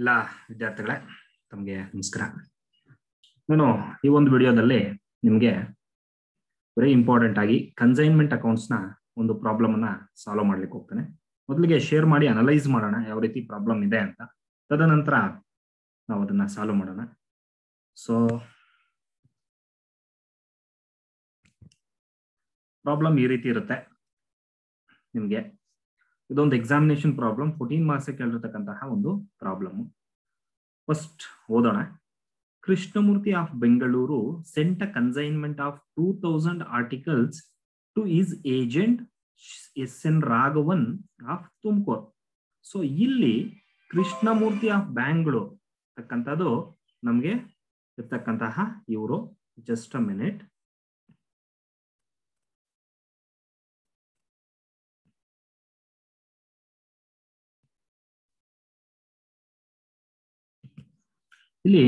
ಎಲ್ಲ ವಿದ್ಯಾರ್ಥಿಗಳೇ ತಮಗೆ ನಮಸ್ಕಾರ. ನಾನು ಈ ಒಂದು ವಿಡಿಯೋದಲ್ಲಿ ನಿಮಗೆ ವೆರಿ ಇಂಪಾರ್ಟೆಂಟ್ ಆಗಿ ಕನ್ಸೈನ್ಮೆಂಟ್ ಅಕೌಂಟ್ಸ್ನ ಒಂದು ಪ್ರಾಬ್ಲಮ್ ಅನ್ನ ಸಾಲ್ವ್ ಮಾಡ್ಲಿಕ್ಕೆ ಹೋಗ್ತೇನೆ. ಮೊದಲಿಗೆ ಶೇರ್ ಮಾಡಿ ಅನಲೈಸ್ ಮಾಡೋಣ, ಯಾವ ರೀತಿ ಪ್ರಾಬ್ಲಮ್ ಇದೆ ಅಂತ. ತದನಂತರ ನಾವು ಅದನ್ನ ಸಾಲ್ವ್ ಮಾಡೋಣ. ಸೊ ಪ್ರಾಬ್ಲಮ್ ಈ ರೀತಿ ಇರುತ್ತೆ. ನಿಮ್ಗೆ ಇದೊಂದು ಎಕ್ಸಾಮಿನೇಷನ್ ಪ್ರಾಬ್ಲಮ್ ಫೋರ್ಟೀನ್ ಮಾರ್ಕ್ಸ್ ಕೇಳಿರ್ತಕ್ಕಂತಹ ಒಂದು ಪ್ರಾಬ್ಲಮ್ ಫಸ್ಟ್ ಓದೋಣ. Krishnamurthy of Bengaluru sent a consignment of two thousand articles to his agent S N Raghavan of Tumakuru so ಇಲ್ಲಿ ಕೃಷ್ಣಮೂರ್ತಿ ಆಫ್ ಬ್ಯಾಂಗ್ಳೂರ್ ತಕ್ಕಂಥದ್ದು ನಮಗೆ ಇರ್ತಕ್ಕಂತಹ ಇವರು. ಜಸ್ಟ್ ಅ ಮಿನಿಟ್ ಇಲ್ಲಿ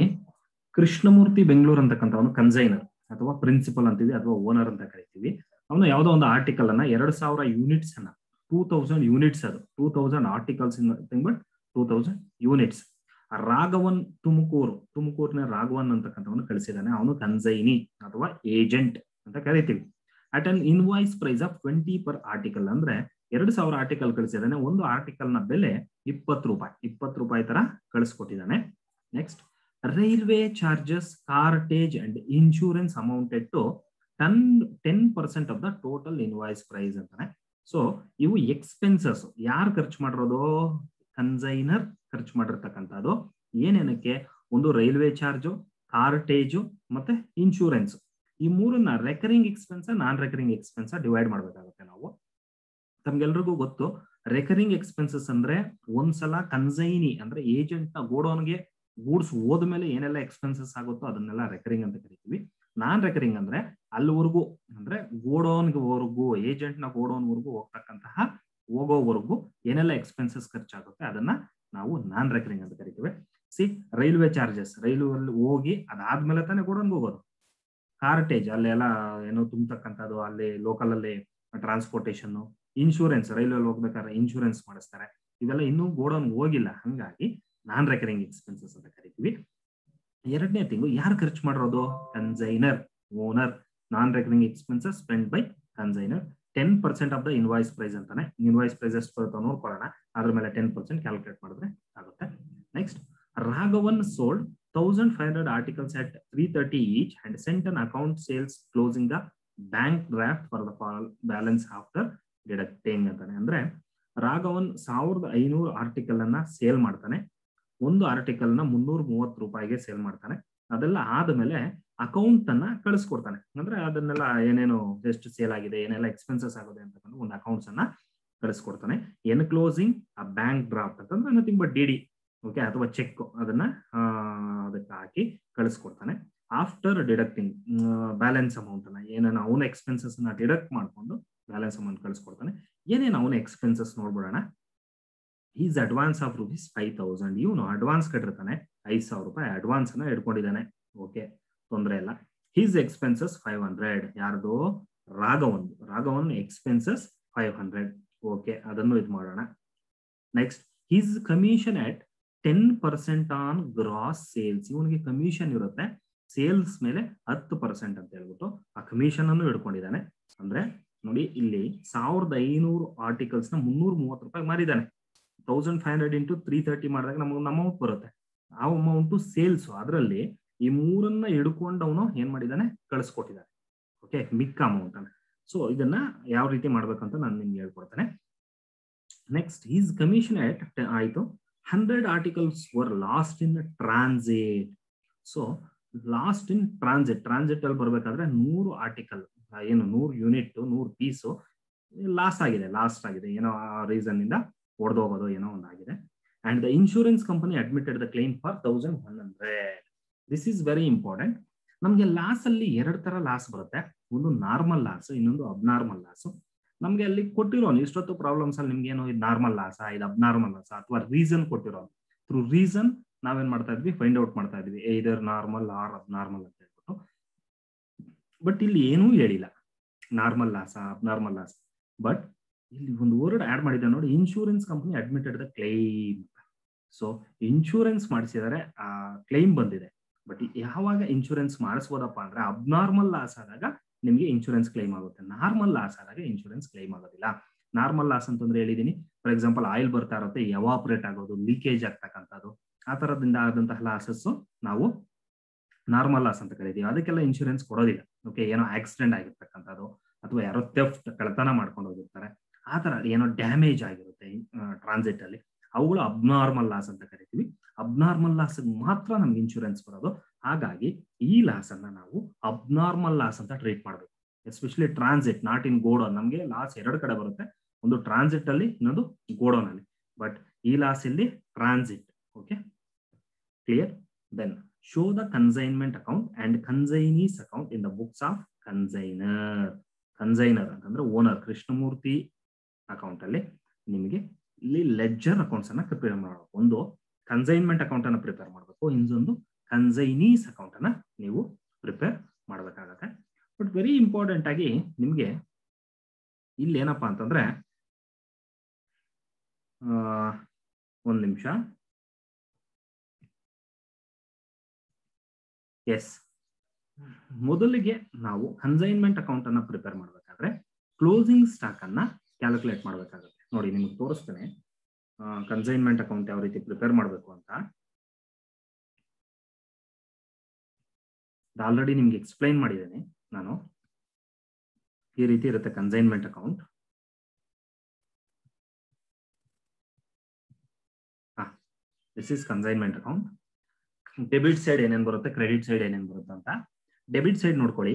ಕೃಷ್ಣಮೂರ್ತಿ ಬೆಂಗಳೂರು ಅಂತಕ್ಕಂಥ ಒಂದು ಕನ್ಸೈನರ್ ಅಥವಾ ಪ್ರಿನ್ಸಿಪಲ್ ಅಂತೀವಿ ಅಥವಾ ಓನರ್ ಅಂತ ಕರಿತೀವಿ. ಅವನು ಯಾವುದೋ ಒಂದು ಆರ್ಟಿಕಲ್ ಅನ್ನ ಎರಡು ಸಾವಿರ ಯೂನಿಟ್ಸ್ ಅನ್ನ ಟೂ ತೌಸಂಡ್ ಯೂನಿಟ್ಸ್ ಅದು. Two thousand articles but two thousand units Raghavan Tumakuru, ತುಮಕೂರಿನ ರಾಘವನ್ ಅಂತಕ್ಕಂಥವನು ಕಳಿಸಿದಾನೆ ಅವನು ಕನ್ಸೈನಿ ಅಥವಾ ಏಜೆಂಟ್ ಅಂತ ಕರಿತೀವಿ. At an invoice price of twenty per article ಅಂದ್ರೆ ಎರಡು ಸಾವಿರ ಆರ್ಟಿಕಲ್ ಕಳಿಸಿದಾನೆ ಒಂದು ಆರ್ಟಿಕಲ್ನ ಬೆಲೆ ಇಪ್ಪತ್ತು ರೂಪಾಯಿ. ಇಪ್ಪತ್ತು ರೂಪಾಯಿ ತರ ಕಳಿಸ್ಕೊಟ್ಟಿದ್ದಾನೆ. Next railway charges, cartage and insurance amounted to ten, ten percent of the total invoice price ಅಂತಾನೆ. ಸೊ ಇವು ಎಕ್ಸ್ಪೆನ್ಸಸ್. ಯಾರು ಖರ್ಚು ಮಾಡಿರೋದು? ಕನ್ಸೈನರ್ ಖರ್ಚು ಮಾಡಿರ್ತಕ್ಕಂಥದ್ದು. ಏನೇನಕ್ಕೆ? ಒಂದು ರೈಲ್ವೆ ಚಾರ್ಜು, ಕಾರ್ಟೇಜು ಮತ್ತೆ ಇನ್ಶೂರೆನ್ಸ್. ಈ ಮೂರನ್ನ recurring expense non recurring expense divide ಮಾಡ್ಬೇಕಾಗುತ್ತೆ ನಾವು. ತಮ್ಗೆಲ್ರಿಗೂ ಗೊತ್ತು, ರೆಕರಿಂಗ್ ಎಕ್ಸ್ಪೆನ್ಸಸ್ ಅಂದ್ರೆ ಒಂದ್ಸಲ ಕನ್ಸೈನಿ ಅಂದ್ರೆ ಏಜೆಂಟ್ನ ಗೋಡೌನ್ಗೆ ಗೂಡ್ಸ್ ಹೋದ್ಮೇಲೆ ಏನೆಲ್ಲ ಎಕ್ಸ್ಪೆನ್ಸಸ್ ಆಗುತ್ತೋ ಅದನ್ನೆಲ್ಲ ರೆಕರಿಂಗ್ ಅಂತ ಕರಿತೀವಿ. ನಾನ್ ರೆಕರಿಂಗ್ ಅಂದ್ರೆ ಅಲ್ಲಿವರೆಗೂ ಅಂದ್ರೆ ಗೋಡೌನ್ವರೆಗೂ ಏಜೆಂಟ್ನ ಗೋಡೋನ್ವರೆಗೂ ಹೋಗ್ತಕ್ಕಂತಹ ಹೋಗೋವರೆಗೂ ಏನೆಲ್ಲ ಎಕ್ಸ್ಪೆನ್ಸಸ್ ಖರ್ಚಾಗುತ್ತೆ ಅದನ್ನ ನಾವು ನಾನ್ ರೆಕರಿಂಗ್ ಅಂತ ಕರಿತೀವಿ. ಸಿ ರೈಲ್ವೆ ಚಾರ್ಜಸ್ ರೈಲ್ವೆ ಹೋಗಿ ಅದಾದ್ಮೇಲೆ ತಾನೇ ಗೋಡೌನ್ಗೆ ಹೋಗೋದು. ಕಾರ್ಟೇಜ್ ಅಲ್ಲೆಲ್ಲ ಏನೋ ತುಂಬತಕ್ಕಂಥದ್ದು, ಅಲ್ಲಿ ಲೋಕಲ್ ಅಲ್ಲಿ ಟ್ರಾನ್ಸ್ಪೋರ್ಟೇಷನ್ ಇನ್ಶೂರೆನ್ಸ್ ರೈಲ್ವೆ ಹೋಗ್ಬೇಕಾದ್ರೆ ಇನ್ಶೂರೆನ್ಸ್ ಮಾಡಿಸ್ತಾರೆ. ಇವೆಲ್ಲ ಇನ್ನೂ ಗೋಡೌನ್ ಹೋಗಿಲ್ಲ. ಹಂಗಾಗಿ ನಾನ್ ರೆಕರಿಂಗ್ ಎಕ್ಸ್ಪೆನ್ಸಸ್ ಅಂತ ಕರಿತೀವಿ. ಎರಡನೇ ತಿಂಗಳು ಯಾರು ಖರ್ಚು ಮಾಡಿರೋದು? Consignor owner non recurring expenses spend by consignor ten percent of the invoice price ಅಂತಾನೆ. ಇನ್ವಾಯ್ಸ್ ಪ್ರೈಸ್ ಎಷ್ಟು ಬರುತ್ತೋ ನೋಡ್ಕೊಳ್ಳೋಣ. ಅದ್ರ ಮೇಲೆ ಟೆನ್ ಪರ್ಸೆಂಟ್ ಕ್ಯಾಲ್ಕುಲೇಟ್ ಮಾಡಿದ್ರೆ ಆಗುತ್ತೆ. Next Raghavan sold thousand five hundred articles at three thirty each and sent an account sales closing the bank draft for the balance after deducting ಅಂತಾನೆ. ಅಂದ್ರೆ, ರಾಘವನ್ ಸಾವಿರದ ಐನೂರು ಆರ್ಟಿಕಲ್ ಅನ್ನ ಸೇಲ್ ಮಾಡ್ತಾನೆ. ಒಂದು ಆರ್ಟಿಕಲ್ನ ಮುನ್ನೂರ ಮೂವತ್ತು ರೂಪಾಯಿಗೆ ಸೇಲ್ ಮಾಡ್ತಾನೆ. ಅದೆಲ್ಲ ಆದ್ಮೇಲೆ ಅಕೌಂಟ್ ಅನ್ನ ಕಳಿಸ್ಕೊಡ್ತಾನೆ. ಅಂದ್ರೆ ಅದನ್ನೆಲ್ಲ ಏನೇನು ಎಷ್ಟು ಸೇಲ್ ಆಗಿದೆ, ಏನೆಲ್ಲ ಎಕ್ಸ್ಪೆನ್ಸಸ್ ಆಗಿದೆ ಅಂತಕ್ಕಂಥ ಒಂದು ಅಕೌಂಟ್ಸ್ ಅನ್ನ ಕಳಿಸ್ಕೊಡ್ತಾನೆ. ಎನ್ ಕ್ಲೋಸಿಂಗ್ ಆ ಬ್ಯಾಂಕ್ ಡ್ರಾಫ್ಟ್ ಅಂತಂದ್ರೆ nothing but D D okay ಅಥವಾ ಚೆಕ್ ಅದನ್ನ ಅದಕ್ಕೆ ಹಾಕಿ ಕಳಿಸ್ಕೊಡ್ತಾನೆ. ಆಫ್ಟರ್ ಡಿಡಕ್ಟಿಂಗ್ ಬ್ಯಾಲೆನ್ಸ್ ಅಮೌಂಟ್ ಅನ್ನ, ಏನೇನು ಅವನ ಎಕ್ಸ್ಪೆನ್ಸಸ್ನ ಡಿಡಕ್ಟ್ ಮಾಡ್ಕೊಂಡು ಬ್ಯಾಲೆನ್ಸ್ ಅಮೌಂಟ್ ಕಳಿಸ್ಕೊಡ್ತಾನೆ. ಏನೇನು ಅವನ expenses ನೋಡ್ಬಿಡೋಣ. His advance of rupees five thousand ಇವನು ಅಡ್ವಾನ್ಸ್ ಕಟ್ಟಿರ್ತಾನೆ. ಐದ್ ಸಾವಿರ ರೂಪಾಯಿ ಅಡ್ವಾನ್ಸ್ ಅನ್ನ ಇಟ್ಕೊಂಡಿದ್ದಾನೆ ಓಕೆ ತೊಂದರೆ ಇಲ್ಲ. ಹೀಸ್ ಎಕ್ಸ್ಪೆನ್ಸಸ್ ಫೈವ್ ಹಂಡ್ರೆಡ್ ಯಾರ್ದು? Raghavan Raghavan expenses five hundred okay ಅದನ್ನು ಇದು ಮಾಡೋಣ. Next his commission at ten percent on gross sales ಇವನಿಗೆ ಕಮಿಷನ್ ಇರುತ್ತೆ. ಸೇಲ್ಸ್ ಮೇಲೆ ಹತ್ತು ಪರ್ಸೆಂಟ್ ಅಂತ ಹೇಳ್ಬಿಟ್ಟು ಆ ಕಮಿಷನ್ ಅನ್ನು ಇಟ್ಕೊಂಡಿದ್ದಾನೆ ಅಂದ್ರೆ ನೋಡಿ, ಇಲ್ಲಿ ಸಾವಿರದ ಐನೂರು ಆರ್ಟಿಕಲ್ಸ್ನ ಮುನ್ನೂರ ಮೂವತ್ತು ರೂಪಾಯಿ ಮಾರಿದ್ದಾನೆ. Thousand five hundred into three thirty ಮಾಡಿದಾಗ ನಮಗೆ ಒಂದು ಅಮೌಂಟ್ ಬರುತ್ತೆ. ಆ ಅಮೌಂಟು ಸೇಲ್ಸ್ ಅದರಲ್ಲಿ ಈ ಮೂರನ್ನ ಹಿಡ್ಕೊಂಡು ಅವನು ಏನ್ ಮಾಡಿದಾನೆ? ಕಳಿಸ್ಕೊಟ್ಟಿದ್ದಾನೆ ಓಕೆ ಮಿಕ್ಕ ಅಮೌಂಟ್ ಅನ್ನ. ಸೊ ಇದನ್ನ ಯಾವ ರೀತಿ ಮಾಡ್ಬೇಕಂತ ನಾನು ನಿಮ್ಗೆ ಹೇಳ್ಕೊಡ್ತೇನೆ. ನೆಕ್ಸ್ಟ್ ಈಸ್ ಕಮಿಷನ್ ಎಟ್ ಆಯ್ತು. Hundred articles were lost in transit so lost in transit transit ಅಲ್ಲಿ ಬರ್ಬೇಕಾದ್ರೆ ನೂರು ಆರ್ಟಿಕಲ್ ಏನು ನೂರು ಯೂನಿಟ್ ನೂರು ಪೀಸು ಲಾಸ್ ಆಗಿದೆ ಲಾಸ್ಟ್ ಆಗಿದೆ. ಏನೋ ಆ ರೀಸನ್ ಇಂದ ಹೊಡೆದೋಗೋದು ಏನೋ ಒಂದಾಗಿದೆ. And the insurance company admitted the claim for thousand one hundred this is very important ನಮಗೆ ಲಾಸ್ ಅಲ್ಲಿ ಎರಡು ತರ ಲಾಸ್ ಬರುತ್ತೆ. ಒಂದು ನಾರ್ಮಲ್ ಲಾಸ್ ಇನ್ನೊಂದು ಅಬ್ನಾರ್ಮಲ್ ಲಾಸ್ ನಮ್ಗೆ ಅಲ್ಲಿ ಕೊಟ್ಟಿರೋನು, ಇಷ್ಟೊತ್ತು ಪ್ರಾಬ್ಲಮ್ಸ್ ಅಲ್ಲಿ ನಿಮ್ಗೆ ಏನೋ ಇದು ನಾರ್ಮಲ್ ಲಾಸ ಇದು ಅಬ್ನಾರ್ಮಲ್ ಲಾಸ ಅಥವಾ ರೀಸನ್ ಕೊಟ್ಟಿರೋನು. ಥ್ರೂ ರೀಸನ್ ನಾವೇನ್ ಮಾಡ್ತಾ ಇದ್ವಿ? ಫೈಂಡ್ ಔಟ್ ಮಾಡ್ತಾ ಇದ್ವಿ. ಇದರ್ ನಾರ್ಮಲ್ ಆರ್ ಅಬ್ನಾರ್ಮಲ್ ಅಂತ ಹೇಳ್ಬಿಟ್ಟು. ಬಟ್ ಇಲ್ಲಿ ಏನೂ ಹೇಳಿಲ್ಲ. Normal loss abnormal loss but ಇಲ್ಲಿ ಒಂದು ವರ್ಡ್ ಆಡ್ ಮಾಡಿದೆ ನೋಡಿ insurance company admitted the claim so insurance ಮಾಡಿಸಿದರೆ, ಆ ಕ್ಲೈಮ್ ಬಂದಿದೆ. ಬಟ್ ಯಾವಾಗ ಇನ್ಶೂರೆನ್ಸ್ ಮಾಡಿಸ್ಬೋದಪ್ಪ ಅಂದ್ರೆ ಅಬ್ನಾರ್ಮಲ್ ಲಾಸ್ ಆದಾಗ ನಿಮಗೆ ಇನ್ಶೂರೆನ್ಸ್ ಕ್ಲೈಮ್ ಆಗುತ್ತೆ. ನಾರ್ಮಲ್ ಲಾಸ್ ಆದಾಗ ಇನ್ಶೂರೆನ್ಸ್ ಕ್ಲೈಮ್ ಆಗೋದಿಲ್ಲ. ನಾರ್ಮಲ್ ಲಾಸ್ ಅಂತಂದ್ರೆ ಹೇಳಿದೀನಿ ಫಾರ್ ಎಕ್ಸಾಂಪಲ್ ಆಯಿಲ್ ಬರ್ತಾ ಇರುತ್ತೆ ಎವಾಪರೇಟ್ ಆಗೋದು ಲೀಕೇಜ್ ಆಗ್ತಕ್ಕಂಥದ್ದು. ಆ ತರದಿಂದ ಆದಂತಹ ಲಾಸಸ್ ನಾವು ನಾರ್ಮಲ್ ಲಾಸ್ ಅಂತ ಕರಿತೀವಿ. ಅದಕ್ಕೆಲ್ಲ ಇನ್ಶೂರೆನ್ಸ್ ಕೊಡೋದಿಲ್ಲ. ಓಕೆ ಏನೋ ಆಕ್ಸಿಡೆಂಟ್ ಆಗಿರ್ತಕ್ಕಂಥದ್ದು, ಅಥವಾ ಯಾರೋ ತೆಫ್ಟ್ ಕಳ್ಳತನ ಮಾಡ್ಕೊಂಡು ಹೋಗಿರ್ತಾರೆ. ಆ ತರ ಏನೋ ಡ್ಯಾಮೇಜ್ ಆಗಿರುತ್ತೆ ಟ್ರಾನ್ಸಿಟ್ ಅಲ್ಲಿ. ಅವುಗಳು ಅಬ್ನಾರ್ಮಲ್ ಲಾಸ್ ಅಂತ ಕರಿತೀವಿ. ಅಬ್ನಾರ್ಮಲ್ ಲಾಸ್ ಮಾತ್ರ ನಮ್ಗೆ ಇನ್ಶೂರೆನ್ಸ್ ಬರೋದು. ಹಾಗಾಗಿ ಈ ಲಾಸ್ ಅನ್ನ ನಾವು ಅಬ್ನಾರ್ಮಲ್ ಲಾಸ್ ಅಂತ ಟ್ರೀಟ್ ಮಾಡಬೇಕು. Especially transit not in godown ನಮಗೆ ಲಾಸ್ ಎರಡು ಕಡೆ ಬರುತ್ತೆ. ಒಂದು ಟ್ರಾನ್ಸಿಟ್ ಅಲ್ಲಿ, ಇನ್ನೊಂದು ಗೋಡೌನ್ ಅಲ್ಲಿ. ಬಟ್ ಈ ಲಾಸ್ ಇಲ್ಲಿ transit okay clear then show the consignment account and consignee's account in the books of consignor consignor ಅಂತಂದ್ರೆ ಓನರ್ ಕೃಷ್ಣಮೂರ್ತಿ ಅಕೌಂಟ್ ಅಲ್ಲಿ ನಿಮಗೆ ಇಲ್ಲಿ ಲೆಜ್ಜರ್ ಅಕೌಂಟ್ಸ್ ಅನ್ನ ಪ್ರಿಪೇರ್ ಮಾಡಬೇಕು. ಒಂದು ಕನ್ಸೈನ್ಮೆಂಟ್ ಅಕೌಂಟ್ ಅನ್ನ ಪ್ರಿಪೇರ್ ಮಾಡಬೇಕು. ಇನ್ನೊಂದು ಕನ್ಸೈನೀಸ್ ಅಕೌಂಟ್ ಅನ್ನ ನೀವು ಪ್ರಿಪೇರ್ ಮಾಡಬೇಕಾಗತ್ತೆ. ಬಟ್ ವೆರಿ ಇಂಪಾರ್ಟೆಂಟ್ ಆಗಿ ನಿಮಗೆ ಇಲ್ಲಿ ಏನಪ್ಪಾ ಅಂತಂದ್ರೆ ಒಂದ್ ನಿಮಿಷ. ಎಸ್ ಮೊದಲಿಗೆ ನಾವು ಕನ್ಸೈನ್ಮೆಂಟ್ ಅಕೌಂಟ್ ಅನ್ನ ಪ್ರಿಪೇರ್ ಮಾಡಬೇಕಾದ್ರೆ ಕ್ಲೋಸಿಂಗ್ ಸ್ಟಾಕ್ ಅನ್ನ ಕ್ಯಾಲ್ಕುಲೇಟ್ ಮಾಡಬೇಕಾಗುತ್ತೆ. ನೋಡಿ, ನಿಮಗೆ ತೋರಿಸ್ತೇನೆ. ಕನ್ಸೈನ್ಮೆಂಟ್ ಅಕೌಂಟ್ ಯಾವ ರೀತಿ ಪ್ರಿಪೇರ್ ಮಾಡಬೇಕು ಅಂತ. ಆಲ್ರೆಡಿ ನಿಮ್ಗೆ ಎಕ್ಸ್ಪ್ಲೈನ್ ಮಾಡಿದ್ದೇನೆ ನಾನು. ಈ ರೀತಿ ಇರುತ್ತೆ consignment account this is consignment account debit side ಏನೇನು ಬರುತ್ತೆ? ಕ್ರೆಡಿಟ್ ಸೈಡ್ ಏನೇನು ಬರುತ್ತೆ ಅಂತ. ಡೆಬಿಟ್ ಸೈಡ್ ನೋಡ್ಕೊಳ್ಳಿ.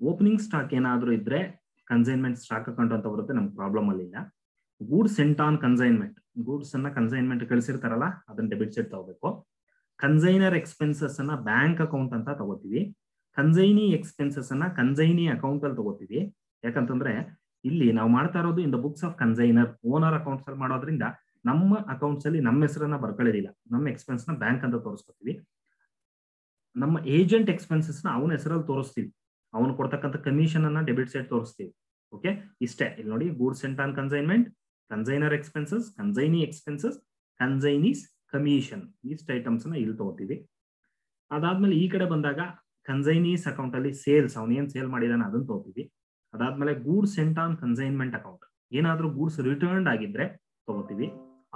ಓಪನಿಂಗ್ ಸ್ಟಾಕ್ ಏನಾದರೂ ಇದ್ರೆ ಕನ್ಸೈನ್ಮೆಂಟ್ ಸ್ಟಾಕ್ ಅಕೌಂಟ್ ಅಂತ ಬರುತ್ತೆ, ನಮ್ಗೆ ಪ್ರಾಬ್ಲಮ್ ಅಲ್ಲಿ ಇಲ್ಲ. Goods sent on consignment goods ಅನ್ನ ಕನ್ಸೈನ್ಮೆಂಟ್ ಕಳಿಸಿರ್ತಾರಲ್ಲ, ಅದನ್ನ ಡೆಬಿಟ್ ಸೈಡ್ ತಗೋಬೇಕು. ಕನ್ಸೈನರ್ ಎಕ್ಸ್ಪೆನ್ಸಸ್ ಅನ್ನ ಬ್ಯಾಂಕ್ ಅಕೌಂಟ್ ಅಂತ ತಗೋತೀವಿ. ಕನ್ಸೈನಿ ಎಕ್ಸ್ಪೆನ್ಸಸ್ ಅನ್ನ ಕನ್ಸೈನಿ ಅಕೌಂಟ್ ಅಲ್ಲಿ ತಗೋತೀವಿ. ಯಾಕಂತಂದ್ರೆ, ಇಲ್ಲಿ ನಾವು ಮಾಡ್ತಾ ಇರೋದು in the books of consignor owner accounts ಅಲ್ಲಿ ಮಾಡೋದ್ರಿಂದ ನಮ್ಮ ಅಕೌಂಟ್ಸ್ ಅಲ್ಲಿ ನಮ್ಮ ಹೆಸರನ್ನ ಬರ್ಕೊಳ್ಳೋದಿಲ್ಲ ನಮ್ಮ ಎಕ್ಸ್ಪೆನ್ಸ್ನ ಬ್ಯಾಂಕ್ ಅಂತ ತೋರಿಸ್ಕೊತೀವಿ. ನಮ್ಮ ಏಜೆಂಟ್ ಎಕ್ಸ್ಪೆನ್ಸಸ್ನ ಅವನ ಹೆಸರಲ್ಲಿ ತೋರಿಸ್ತೀವಿ. ಅವನು ಕೊಡ್ತಕ್ಕಂಥ ಕಮಿಷನ್ ಅನ್ನ ಡೆಬಿಟ್ ಸೈಡ್ ತೋರಿಸ್ತೀವಿ. ಓಕೆ ಇಷ್ಟೇ. ಇಲ್ಲಿ ನೋಡಿ, goods sent on consignment consignor expenses consignee expenses consignee's commission ಇಷ್ಟು ಐಟಮ್ಸ್ನ ಇಲ್ಲಿ ತಗೋತೀವಿ. ಅದಾದ್ಮೇಲೆ ಈ ಕಡೆ ಬಂದಾಗ ಕನ್ಸೈನೀಸ್ ಅಕೌಂಟ್ ಅಲ್ಲಿ ಸೇಲ್ಸ್ ಅವನು ಏನ್ ಸೇಲ್ ಮಾಡಿದಾನ ಅದನ್ನ ತಗೋತೀವಿ. ಅದಾದ್ಮೇಲೆ goods sent on consignment account ಏನಾದ್ರೂ ಗೂಡ್ಸ್ ರಿಟರ್ನ್ಡ್ ಆಗಿದ್ರೆ ತಗೋತೀವಿ.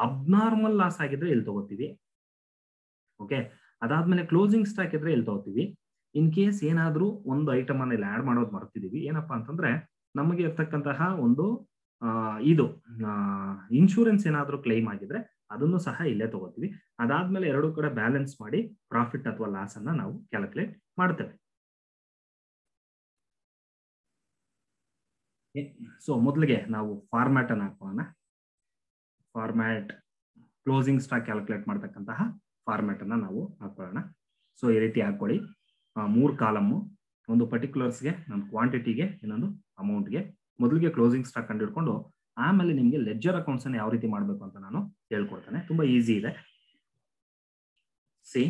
ಅಬ್ನಾರ್ಮಲ್ ಲಾಸ್ ಆಗಿದ್ರೆ ಇಲ್ಲಿ ತಗೋತೀವಿ. ಓಕೆ ಅದಾದ್ಮೇಲೆ ಕ್ಲೋಸಿಂಗ್ ಸ್ಟಾಕ್ ಇದ್ರೆ ಇಲ್ಲಿ ತಗೋತೀವಿ. ಇನ್ ಕೇಸ್ ಏನಾದ್ರೂ ಒಂದು ಐಟಮ್ ಅನ್ನ ಇಲ್ಲಿ ಆಡ್ ಮಾಡೋದು ಮರ್ತಿದೀವಿ, ಏನಪ್ಪಾ ಅಂತಂದ್ರೆ ನಮಗೆ ಇರ್ತಕ್ಕಂತಹ ಒಂದು ಇದು ಇನ್ಶೂರೆನ್ಸ್ ಏನಾದ್ರೂ ಕ್ಲೈಮ್ ಆಗಿದ್ರೆ ಅದನ್ನು ಸಹ ಇಲ್ಲೇ ತಗೋತೀವಿ. ಅದಾದ್ಮೇಲೆ ಎರಡು ಕಡೆ ಬ್ಯಾಲೆನ್ಸ್ ಮಾಡಿ ಪ್ರಾಫಿಟ್ ಅಥವಾ ಲಾಸ್ ಅನ್ನ ನಾವು ಕ್ಯಾಲ್ಕುಲೇಟ್ ಮಾಡ್ತೇವೆ. ಸೊ ಮೊದಲಿಗೆ ನಾವು ಫಾರ್ಮ್ಯಾಟ್ ಅನ್ನ ಹಾಕೋಣ. ಫಾರ್ಮ್ಯಾಟ್ ಕ್ಲೋಸಿಂಗ್ ಸ್ಟಾಕ್ ಕ್ಯಾಲ್ಕುಲೇಟ್ ಮಾಡ್ತಕ್ಕಂತಹ ಫಾರ್ಮ್ಯಾಟ್ ಅನ್ನ ನಾವು ಹಾಕೊಳ್ಳೋಣ. ಸೊ ಈ ರೀತಿ ಹಾಕೊಳ್ಳಿ. ಮೂರು ಕಾಲಮ್ಮು. ಒಂದು ಪರ್ಟಿಕ್ಯುಲರ್ಸ್ಗೆ ಒಂದು ಕ್ವಾಂಟಿಟಿಗೆ ಇನ್ನೊಂದು ಅಮೌಂಟ್ಗೆ ಮೊದಲಿಗೆ ಕ್ಲೋಸಿಂಗ್ ಸ್ಟಾಕ್ ಕಂಡಿಡ್ಕೊಂಡು ಆಮೇಲೆ ನಿಮಗೆ ಲೆಜ್ಜರ್ ಅಕೌಂಟ್ಸ್ ಅನ್ನು ಯಾವ ರೀತಿ ಮಾಡಬೇಕು ಅಂತ ನಾನು ಹೇಳ್ಕೊಡ್ತೇನೆ. ತುಂಬಾ ಈಸಿ ಇದೆ. ಸಿ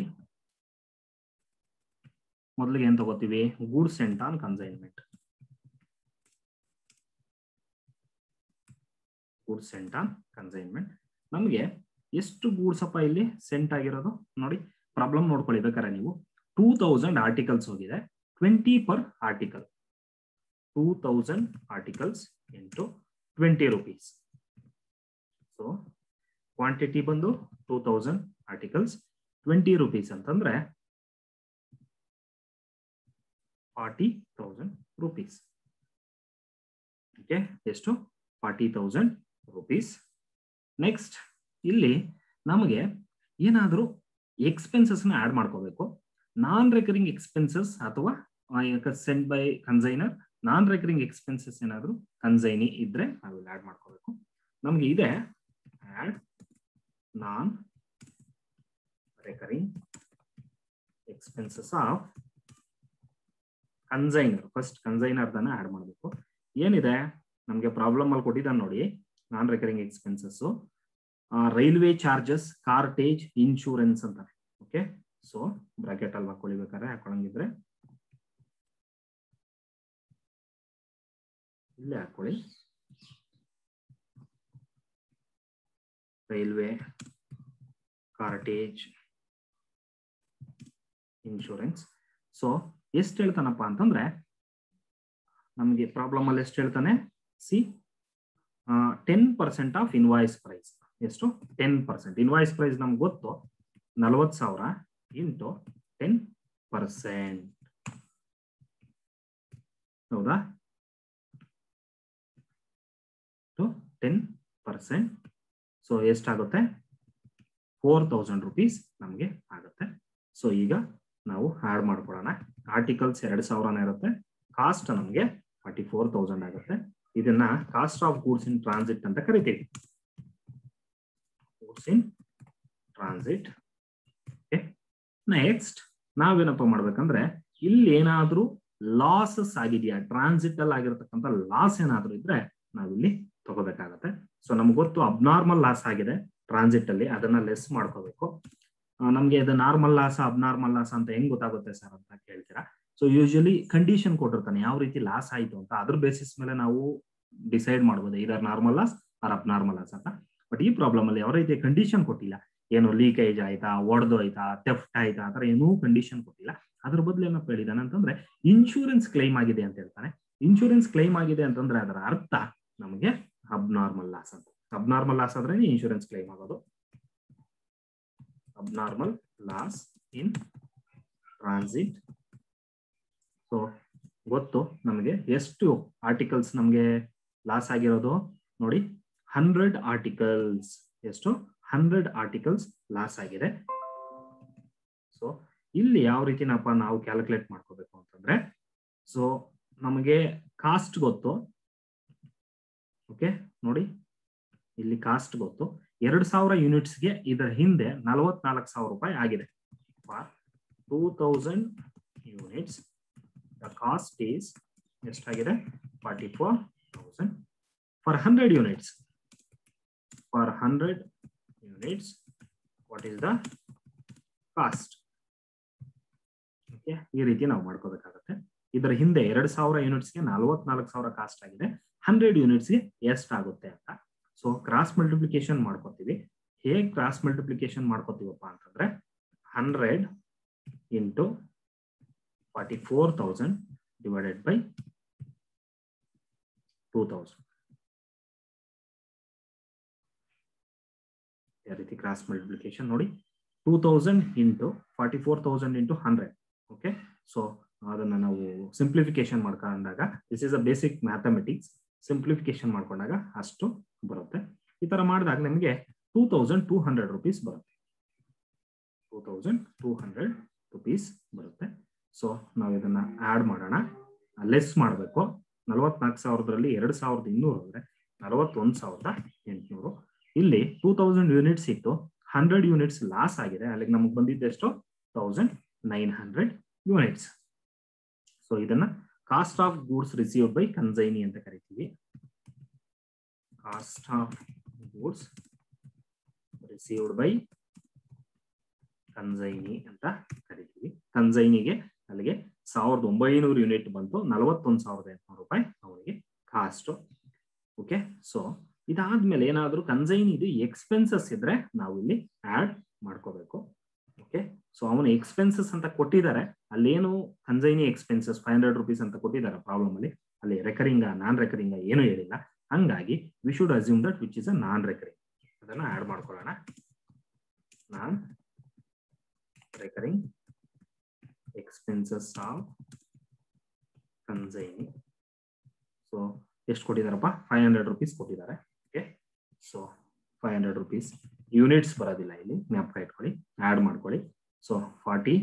ಮೊದಲಿಗೆ ಏನ್ ತಗೋತೀವಿ? Goods and on consignment goods sent on consignment ನಮಗೆ ಎಷ್ಟು ಗೂಡ್ಸಪ್ಪ ಇಲ್ಲಿ ಸೆಂಟ್ ಆಗಿರೋದು? ನೋಡಿ ಪ್ರಾಬ್ಲಮ್ ನೋಡ್ಕೊಳ್ಳಿ ಬೇಕಾರೆ ನೀವು. ಟೂ ತೌಸಂಡ್ ಆರ್ಟಿಕಲ್ಸ್ ಹೋಗಿದೆ. Twenty per article two thousand articles into twenty rupees so quantity ಬಂದು two thousand articles twenty rupees ಅಂತಂದ್ರೆ ಫಾರ್ಟಿ ತೌಸಂಡ್ ರುಪೀಸ್ ಓಕೆ ಎಷ್ಟು? ಫಾರ್ಟಿ ತೌಸಂಡ್ ರುಪೀಸ್ ನೆಕ್ಸ್ಟ್ ಇಲ್ಲಿ ನಮಗೆ ಏನಾದರೂ ಎಕ್ಸ್ಪೆನ್ಸಸ್ ಆ್ಯಡ್ ಮಾಡ್ಕೋಬೇಕು. ನಾನ್ ರೆಕರಿಂಗ್ ಎಕ್ಸ್ಪೆನ್ಸಸ್ ಅಥವಾ sent by consignor non recurring expenses ಏನಾದರೂ consignee ಇದ್ರೆ ನಾವಿಲ್ಲಿ ಆ್ಯಡ್ ಮಾಡ್ಕೋಬೇಕು. ನಮ್ಗೆ ಇದೆ add non recurring expenses of consignor first consignor ದನ್ನ add ಮಾಡಬೇಕು. ಏನಿದೆ? ನಮಗೆ ಪ್ರಾಬ್ಲಮ್ ಅಲ್ಲಿ ಕೊಟ್ಟಿದ್ದಾನೆ ನೋಡಿ non recurring expenses railway charges cartage insurance ಅಂತಾರೆ ಓಕೆ ಸೊ ಬ್ರಾಕೆಟ್ ಅಲ್ಲಿ ಹಾಕೊಳಿಬೇಕಾದ್ರೆ ಹಾಕೊಳಂಗಿದ್ರೆ. ಇಲ್ಲೇ ಹಾಕೊಳ್ಳಿ ರೈಲ್ವೆ, ಕಾರ್ಟೇಜ್ ಇನ್ಶೂರೆನ್ಸ್ ಸೊ ಎಷ್ಟು ಹೇಳ್ತಾನಪ್ಪ ಅಂತಂದ್ರೆ, ನಮಗೆ ಪ್ರಾಬ್ಲಮ್ ಅಲ್ಲಿ ಎಷ್ಟು ಹೇಳ್ತಾನೆ? See ten percent of invoice price ಎಷ್ಟು? ಟೆನ್ ಪರ್ಸೆಂಟ್ ಇನ್ವಾಯ್ಸ್ ಪ್ರೈಸ್ ನಮ್ಗೆ ಗೊತ್ತು. ನಲವತ್ತು ಸಾವಿರ. ಇಂಟು ಟೆನ್ ಪರ್ಸೆಂಟ್ ಹೌದಾ? ಟೆನ್ ಪರ್ಸೆಂಟ್ ಸೊ ಎಷ್ಟಾಗುತ್ತೆ? ಫೋರ್ ತೌಸಂಡ್ ರುಪೀಸ್ ನಮಗೆ ಆಗುತ್ತೆ. ಸೊ ಈಗ ನಾವು ಆ್ಯಡ್ ಮಾಡ್ಕೊಳ್ಳೋಣ. ಆರ್ಟಿಕಲ್ಸ್ ಎರಡು ಸಾವಿರನೇ ಇರುತ್ತೆ. ಕಾಸ್ಟ್ ನಮಗೆ ಫಾರ್ಟಿ ಫೋರ್ ತೌಸಂಡ್ ಆಗುತ್ತೆ. ಇದನ್ನ cost of goods in transit ಅಂತ ಕರಿತೀವಿ. ಗೂಡ್ಸ್ ಇನ್ ಟ್ರಾನ್ಸಿಟ್ ನೆಕ್ಸ್ಟ್ ನಾವೇನಪ್ಪ ಮಾಡ್ಬೇಕಂದ್ರೆ ಇಲ್ಲಿ ಏನಾದ್ರೂ ಲಾಸಸ್ ಆಗಿದೆಯಾ? ಟ್ರಾನ್ಸಿಟ್ ಅಲ್ಲಿ ಆಗಿರತಕ್ಕಂಥ ಲಾಸ್ ಏನಾದ್ರೂ ಇದ್ರೆ ನಾವಿಲ್ಲಿ ತಗೋಬೇಕಾಗತ್ತೆ. ಸೊ ನಮ್ಗೆ ಗೊತ್ತು ಅಬ್ನಾರ್ಮಲ್ ಲಾಸ್ ಆಗಿದೆ ಟ್ರಾನ್ಸಿಟ್ ಅಲ್ಲಿ ಅದನ್ನ ಲೆಸ್ ಮಾಡ್ಕೋಬೇಕು. ನಮ್ಗೆ ಇದು ನಾರ್ಮಲ್ ಲಾಸ್ ಅಬ್ನಾರ್ಮಲ್ ಲಾಸ್ ಅಂತ ಹೆಂಗ್ ಗೊತ್ತಾಗುತ್ತೆ ಸರ್ ಅಂತ ಕೇಳ್ತೀರಾ? ಸೊ ಯೂಶಲಿ ಕಂಡೀಷನ್ ಕೊಟ್ಟಿರ್ತಾನೆ, ಯಾವ ರೀತಿ ಲಾಸ್ ಆಯ್ತು ಅಂತ. ಅದ್ರ ಬೇಸಿಸ್ ಮೇಲೆ ನಾವು ಡಿಸೈಡ್ ಮಾಡ್ಬೋದು ಇದರ್ normal loss or abnormal loss ಅಂತ. ಬಟ್ ಈ ಪ್ರಾಬ್ಲಮ್ ಅಲ್ಲಿ ಯಾವ ರೀತಿ ಕಂಡೀಷನ್ ಕೊಟ್ಟಿಲ್ಲ ಏನು ಲೀಕೇಜ್ ಆಯ್ತಾ, ಒಡೆದು ಆಯ್ತಾ ಟೆಫ್ಟ್ ಆಯ್ತಾ ಆತರ ಏನೂ ಕಂಡೀಷನ್ ಕೊಟ್ಟಿಲ್ಲ. ಅದ್ರ ಬದಲು ಏನಪ್ಪ ಹೇಳಿದಾನೆ ಅಂತಂದ್ರೆ ಇನ್ಶೂರೆನ್ಸ್ ಕ್ಲೈಮ್ ಆಗಿದೆ ಅಂತ ಹೇಳ್ತಾನೆ. ಇನ್ಶೂರೆನ್ಸ್ ಕ್ಲೈಮ್ ಆಗಿದೆ ಅಂತಂದ್ರೆ ಅದರ ಅರ್ಥ ನಮಗೆ ಅಬ್ನಾರ್ಮಲ್ ಲಾಸ್ ಅಂತ. ಅಬ್ನಾರ್ಮಲ್ ಲಾಸ್ ಆದ್ರೆ ಇನ್ಶೂರೆನ್ಸ್ ಕ್ಲೈಮ್ ಆಗೋದು? Abnormal loss in transit so ಗೊತ್ತು ನಮಗೆ ಎಷ್ಟು ಆರ್ಟಿಕಲ್ಸ್ ನಮಗೆ ಲಾಸ್ ಆಗಿರೋದು? ನೋಡಿ ಹಂಡ್ರೆಡ್ ಆರ್ಟಿಕಲ್ಸ್ ಎಷ್ಟು? ಹಂಡ್ರೆಡ್ ಆರ್ಟಿಕಲ್ಸ್ ಲಾಸ್ ಆಗಿದೆ. ಸೊ ಇಲ್ಲಿ ಯಾವ ರೀತಿನಪ್ಪ ನಾವು ಕ್ಯಾಲ್ಕುಲೇಟ್ ಮಾಡ್ಕೋಬೇಕು ಅಂತಂದ್ರೆ ಸೊ ನಮಗೆ ಕಾಸ್ಟ್ ಗೊತ್ತು. ಓಕೆ ನೋಡಿ. ಇಲ್ಲಿ ಕಾಸ್ಟ್ ಗೊತ್ತು. ಎರಡು ಸಾವಿರ ಯೂನಿಟ್ಸ್ಗೆ ಇದರ ಹಿಂದೆ ನಲವತ್ನಾಲ್ಕು ಸಾವಿರ ರೂಪಾಯಿ ಆಗಿದೆ. For two thousand units the cost is ಎಷ್ಟಾಗಿದೆ forty four thousand for hundred units for hundred units what is the cost okay ಈ ರೀತಿ ನಾವು ಮಾಡ್ಕೋಬೇಕಾಗತ್ತೆ. ಇದರ ಹಿಂದೆ ಎರಡ್ ಸಾವಿರ ಯೂನಿಟ್ಸ್ಗೆ ನಲ್ವತ್ನಾಲ್ಕು ಸಾವಿರ ಕಾಸ್ಟ್ ಆಗಿದೆ. ಹಂಡ್ರೆಡ್ ಯೂನಿಟ್ಸ್ಗೆ ಎಷ್ಟಾಗುತ್ತೆ ಅಂತ. ಸೊ ಕ್ರಾಸ್ ಮಲ್ಟಿಪ್ಲಿಕೇಶನ್ ಮಾಡ್ಕೋತೀವಿ. ಹೇಗೆ ಕ್ರಾಸ್ ಮಲ್ಟಿಪ್ಲಿಕೇಶನ್ ಮಾಡ್ಕೋತೀವಪ್ಪ ಅಂತಂದ್ರೆ hundred into forty four thousand divided by two thousand ಯಾವ ರೀತಿ ಕ್ರಾಸ್ ಮಲ್ಟಿಪ್ಲಿಕೇಶನ್ ನೋಡಿ two thousand into forty four thousand into hundred okay so ಅದನ್ನ ನಾವು ಸಿಂಪ್ಲಿಫಿಕೇಶನ್ ಮಾಡ್ಕೊಂಡಾಗ this is a basic mathematics simplification ಮಾಡ್ಕೊಂಡಾಗ ಅಷ್ಟು ಬರುತ್ತೆ. ಈ ತರ ಮಾಡಿದಾಗ ನಿಮಗೆ two thousand two hundred rupees ಬರುತ್ತೆ. Two thousand two hundred rupees ಬರುತ್ತೆ. ಸೊ ನಾವು ಇದನ್ನ ಆಡ್ ಮಾಡೋಣ. ಲೆಸ್ ಮಾಡಬೇಕು. ನಲವತ್ನಾಲ್ಕು ಸಾವಿರದಲ್ಲಿ ಎರಡು ಸಾವಿರದ ಇನ್ನೂರು ಅಂದರೆ ನಲವತ್ತೊಂದು ಸಾವಿರದ ಎಂಟುನೂರು. ಇಲ್ಲಿ ಟೂ ತೌಸಂಡ್ ಯೂನಿಟ್ಸ್ ಇತ್ತು ಹಂಡ್ರೆಡ್ ಯೂನಿಟ್ಸ್ ಲಾಸ್ ಆಗಿದೆ. ಅಲ್ಲಿಗೆ ನಮಗೆ ಬಂದಿದ್ದೆಷ್ಟು thousand nine hundred units so ಇದನ್ನ cost of goods receive by consignee ಅಂತ ಕರಿತೀವಿ. Cost of goods received by consignee ಅಂತ ಕರಿತೀವಿ. ಕನ್ಸೈನಿಗೆ ಅಲ್ಲಿಗೆ ಸಾವಿರದ ಒಂಬೈನೂರು ಯೂನಿಟ್ ಬಂತು. ನಲವತ್ತೊಂದು ಸಾವಿರದ ಎಂಟುನೂರು ರೂಪಾಯಿ ಅವರಿಗೆ ಕಾಸ್ಟ್ ಓಕೆ ಸೊ ಇದಾದ್ಮೇಲೆ ಏನಾದ್ರೂ ಕನ್ಸೈನ್ ಇದು ಎಕ್ಸ್ಪೆನ್ಸಸ್ ಇದ್ರೆ ನಾವು ಇಲ್ಲಿ ಆಡ್ ಮಾಡ್ಕೋಬೇಕು. ಓಕೆ ಸೊ ಅವನು ಎಕ್ಸ್ಪೆನ್ಸಸ್ ಅಂತ ಕೊಟ್ಟಿದ್ದಾರೆ. ಅಲ್ಲೇನು consignee expenses five hundred rupees ಅಂತ ಕೊಟ್ಟಿದ್ದಾರೆ ಪ್ರಾಬ್ಲಮ್ ಅಲ್ಲಿ. ಅಲ್ಲಿ ರೆಕರಿಂಗ್ ನಾನ್ ರೆಕರಿಂಗ್ ಏನು ಹೇಳಿಲ್ಲ. ಹಂಗಾಗಿ we should assume that which is a non recurring ಅದನ್ನ ಆಡ್ ಮಾಡ್ಕೊಳ್ಳೋಣ. Non recurring expenses of consignee so ಎಷ್ಟು ಕೊಟ್ಟಿದಾರಪ್ಪ ಫೈವ್ ಹಂಡ್ರೆಡ್ ರುಪೀಸ್ ಕೊಟ್ಟಿದ್ದಾರೆ. So five hundred rupees units ಬರೋದಿಲ್ಲ ಇಲ್ಲಿ. ಜ್ಞಾಪಕ ಇಟ್ಕೊಳ್ಳಿ. ಆ್ಯಡ್ ಮಾಡ್ಕೊಳ್ಳಿ. So forty